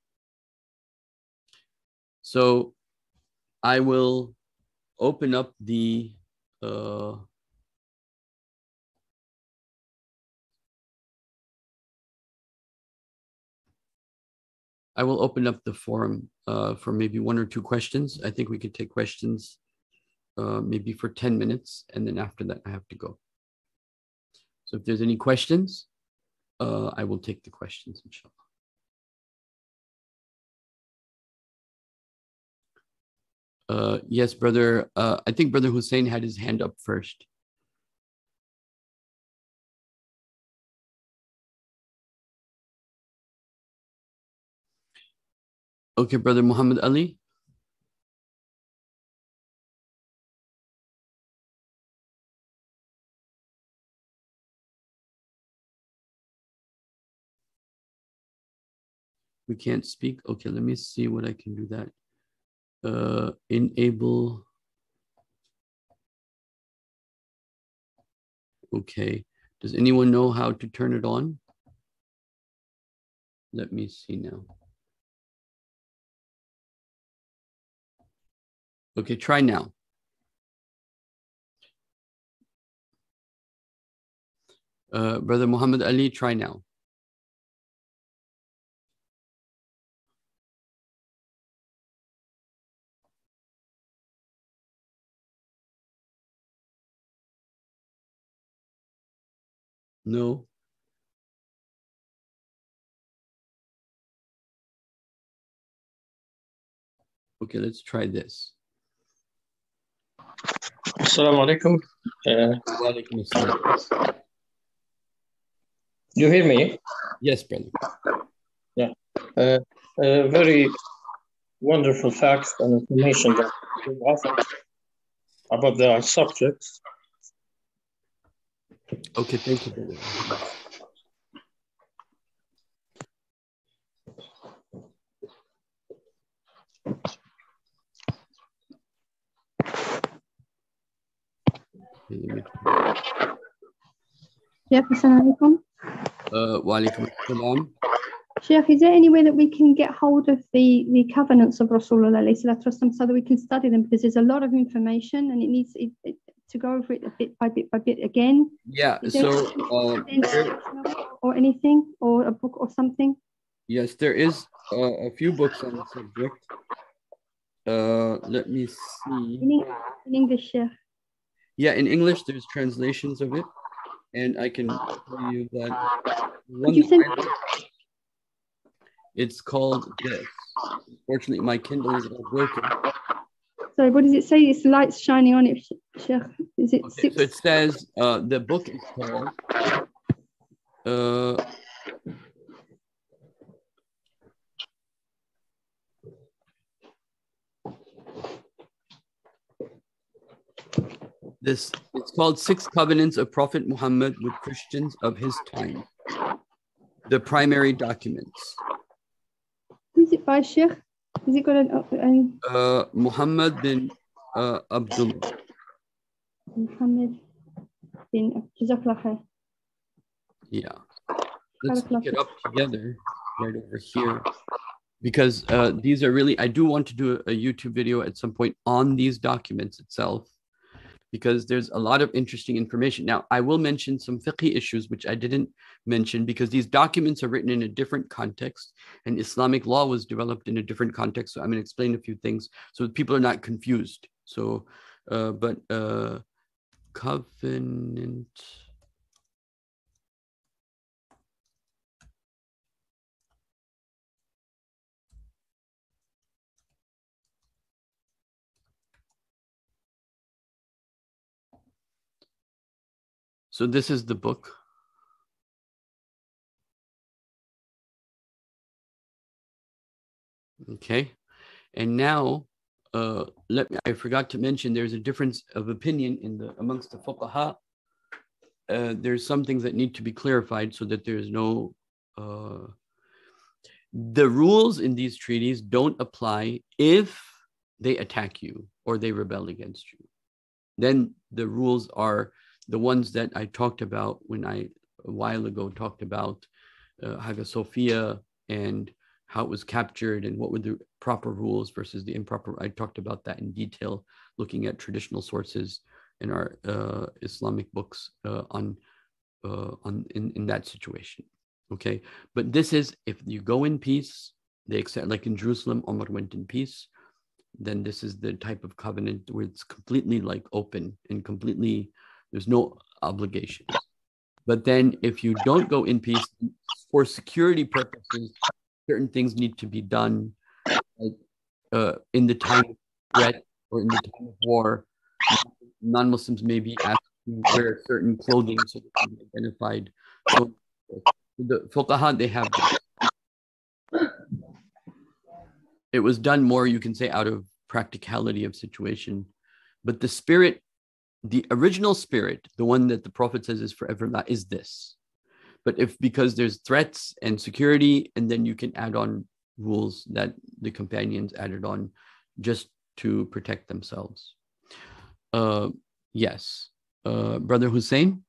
So I will open up the uh, I will open up the forum uh, for maybe one or two questions. I think we could take questions uh, maybe for 10 minutes, and then after that, I have to go. So if there's any questions, uh, I will take the questions, inshallah. Uh, yes, brother. Uh, I think brother Hussein had his hand up first. Okay, brother Muhammad Ali. We can't speak. Okay, let me see what I can do that. Uh, enable. Okay. Does anyone know how to turn it on? Let me see now. Okay, try now. Uh, Brother Muhammad Ali, try now. No. Okay, let's try this. Assalamu alaikum. Uh, you hear me? Yes, brother. Yeah. Uh, uh, very wonderful facts and information that you offered about the subject. Okay, thank you, brother. Okay, let me try. Sheikh, assalamu alaikum. Uh, walaikum assalam. Sheikh, is there any way that we can get hold of the, the covenants of Rasulullah so that we can study them? Because there's a lot of information and it needs it, it, to go over it a bit by bit by bit again. Yeah, so uh, there- or anything or a book or something? yes, there is uh, a few books on the subject. Uh, let me see. In, Eng- in English, Sheikh. Yeah, in English, there's translations of it, and I can tell you that one you send- it's called this. Fortunately, my Kindle is all broken. Sorry, what does it say? It's lights shining on it, Sheikh. Is it Okay, six? so it says uh, the book is called. Uh, this it's called Six Covenants of Prophet Muhammad with Christians of his time. The primary documents. Who is it by, Sheikh? Has it got an, uh, an Uh, Muhammad bin uh, Abdullah. Muhammad bin Jazakallah. Yeah. Let's pick it up together right over here. Because uh, these are really, I do want to do a YouTube video at some point on these documents itself, because there's a lot of interesting information. Now, I will mention some fiqh issues, which I didn't mention, because these documents are written in a different context, and Islamic law was developed in a different context. So I'm going to explain a few things so people are not confused. So, uh, but uh, covenant. So this is the book. Okay. And now, uh, let me, I forgot to mention there's a difference of opinion in the amongst the fuqaha. Uh, there's some things that need to be clarified so that there's no, uh, the rules in these treaties don't apply if they attack you or they rebel against you. Then the rules are the ones that I talked about when I a while ago talked about uh, Hagia Sophia and how it was captured and what were the proper rules versus the improper. I talked about that in detail, looking at traditional sources in our uh, Islamic books uh, on uh, on in, in that situation. Okay, but this is if you go in peace, they accept like in Jerusalem, Omar went in peace. Then this is the type of covenant where it's completely like open and completely there's no obligations. But then if you don't go in peace for security purposes, certain things need to be done like, uh, in the time of threat or in the time of war. Non-Muslims may be asked to wear certain clothing so they can be identified. So the fuqaha, they have this. It was done more, you can say, out of practicality of situation. But the spirit the original spirit, the one that the Prophet says is forever, that is this. But if because there's threats and security, and then you can add on rules that the companions added on just to protect themselves. Uh, yes. Uh, Brother Hussein?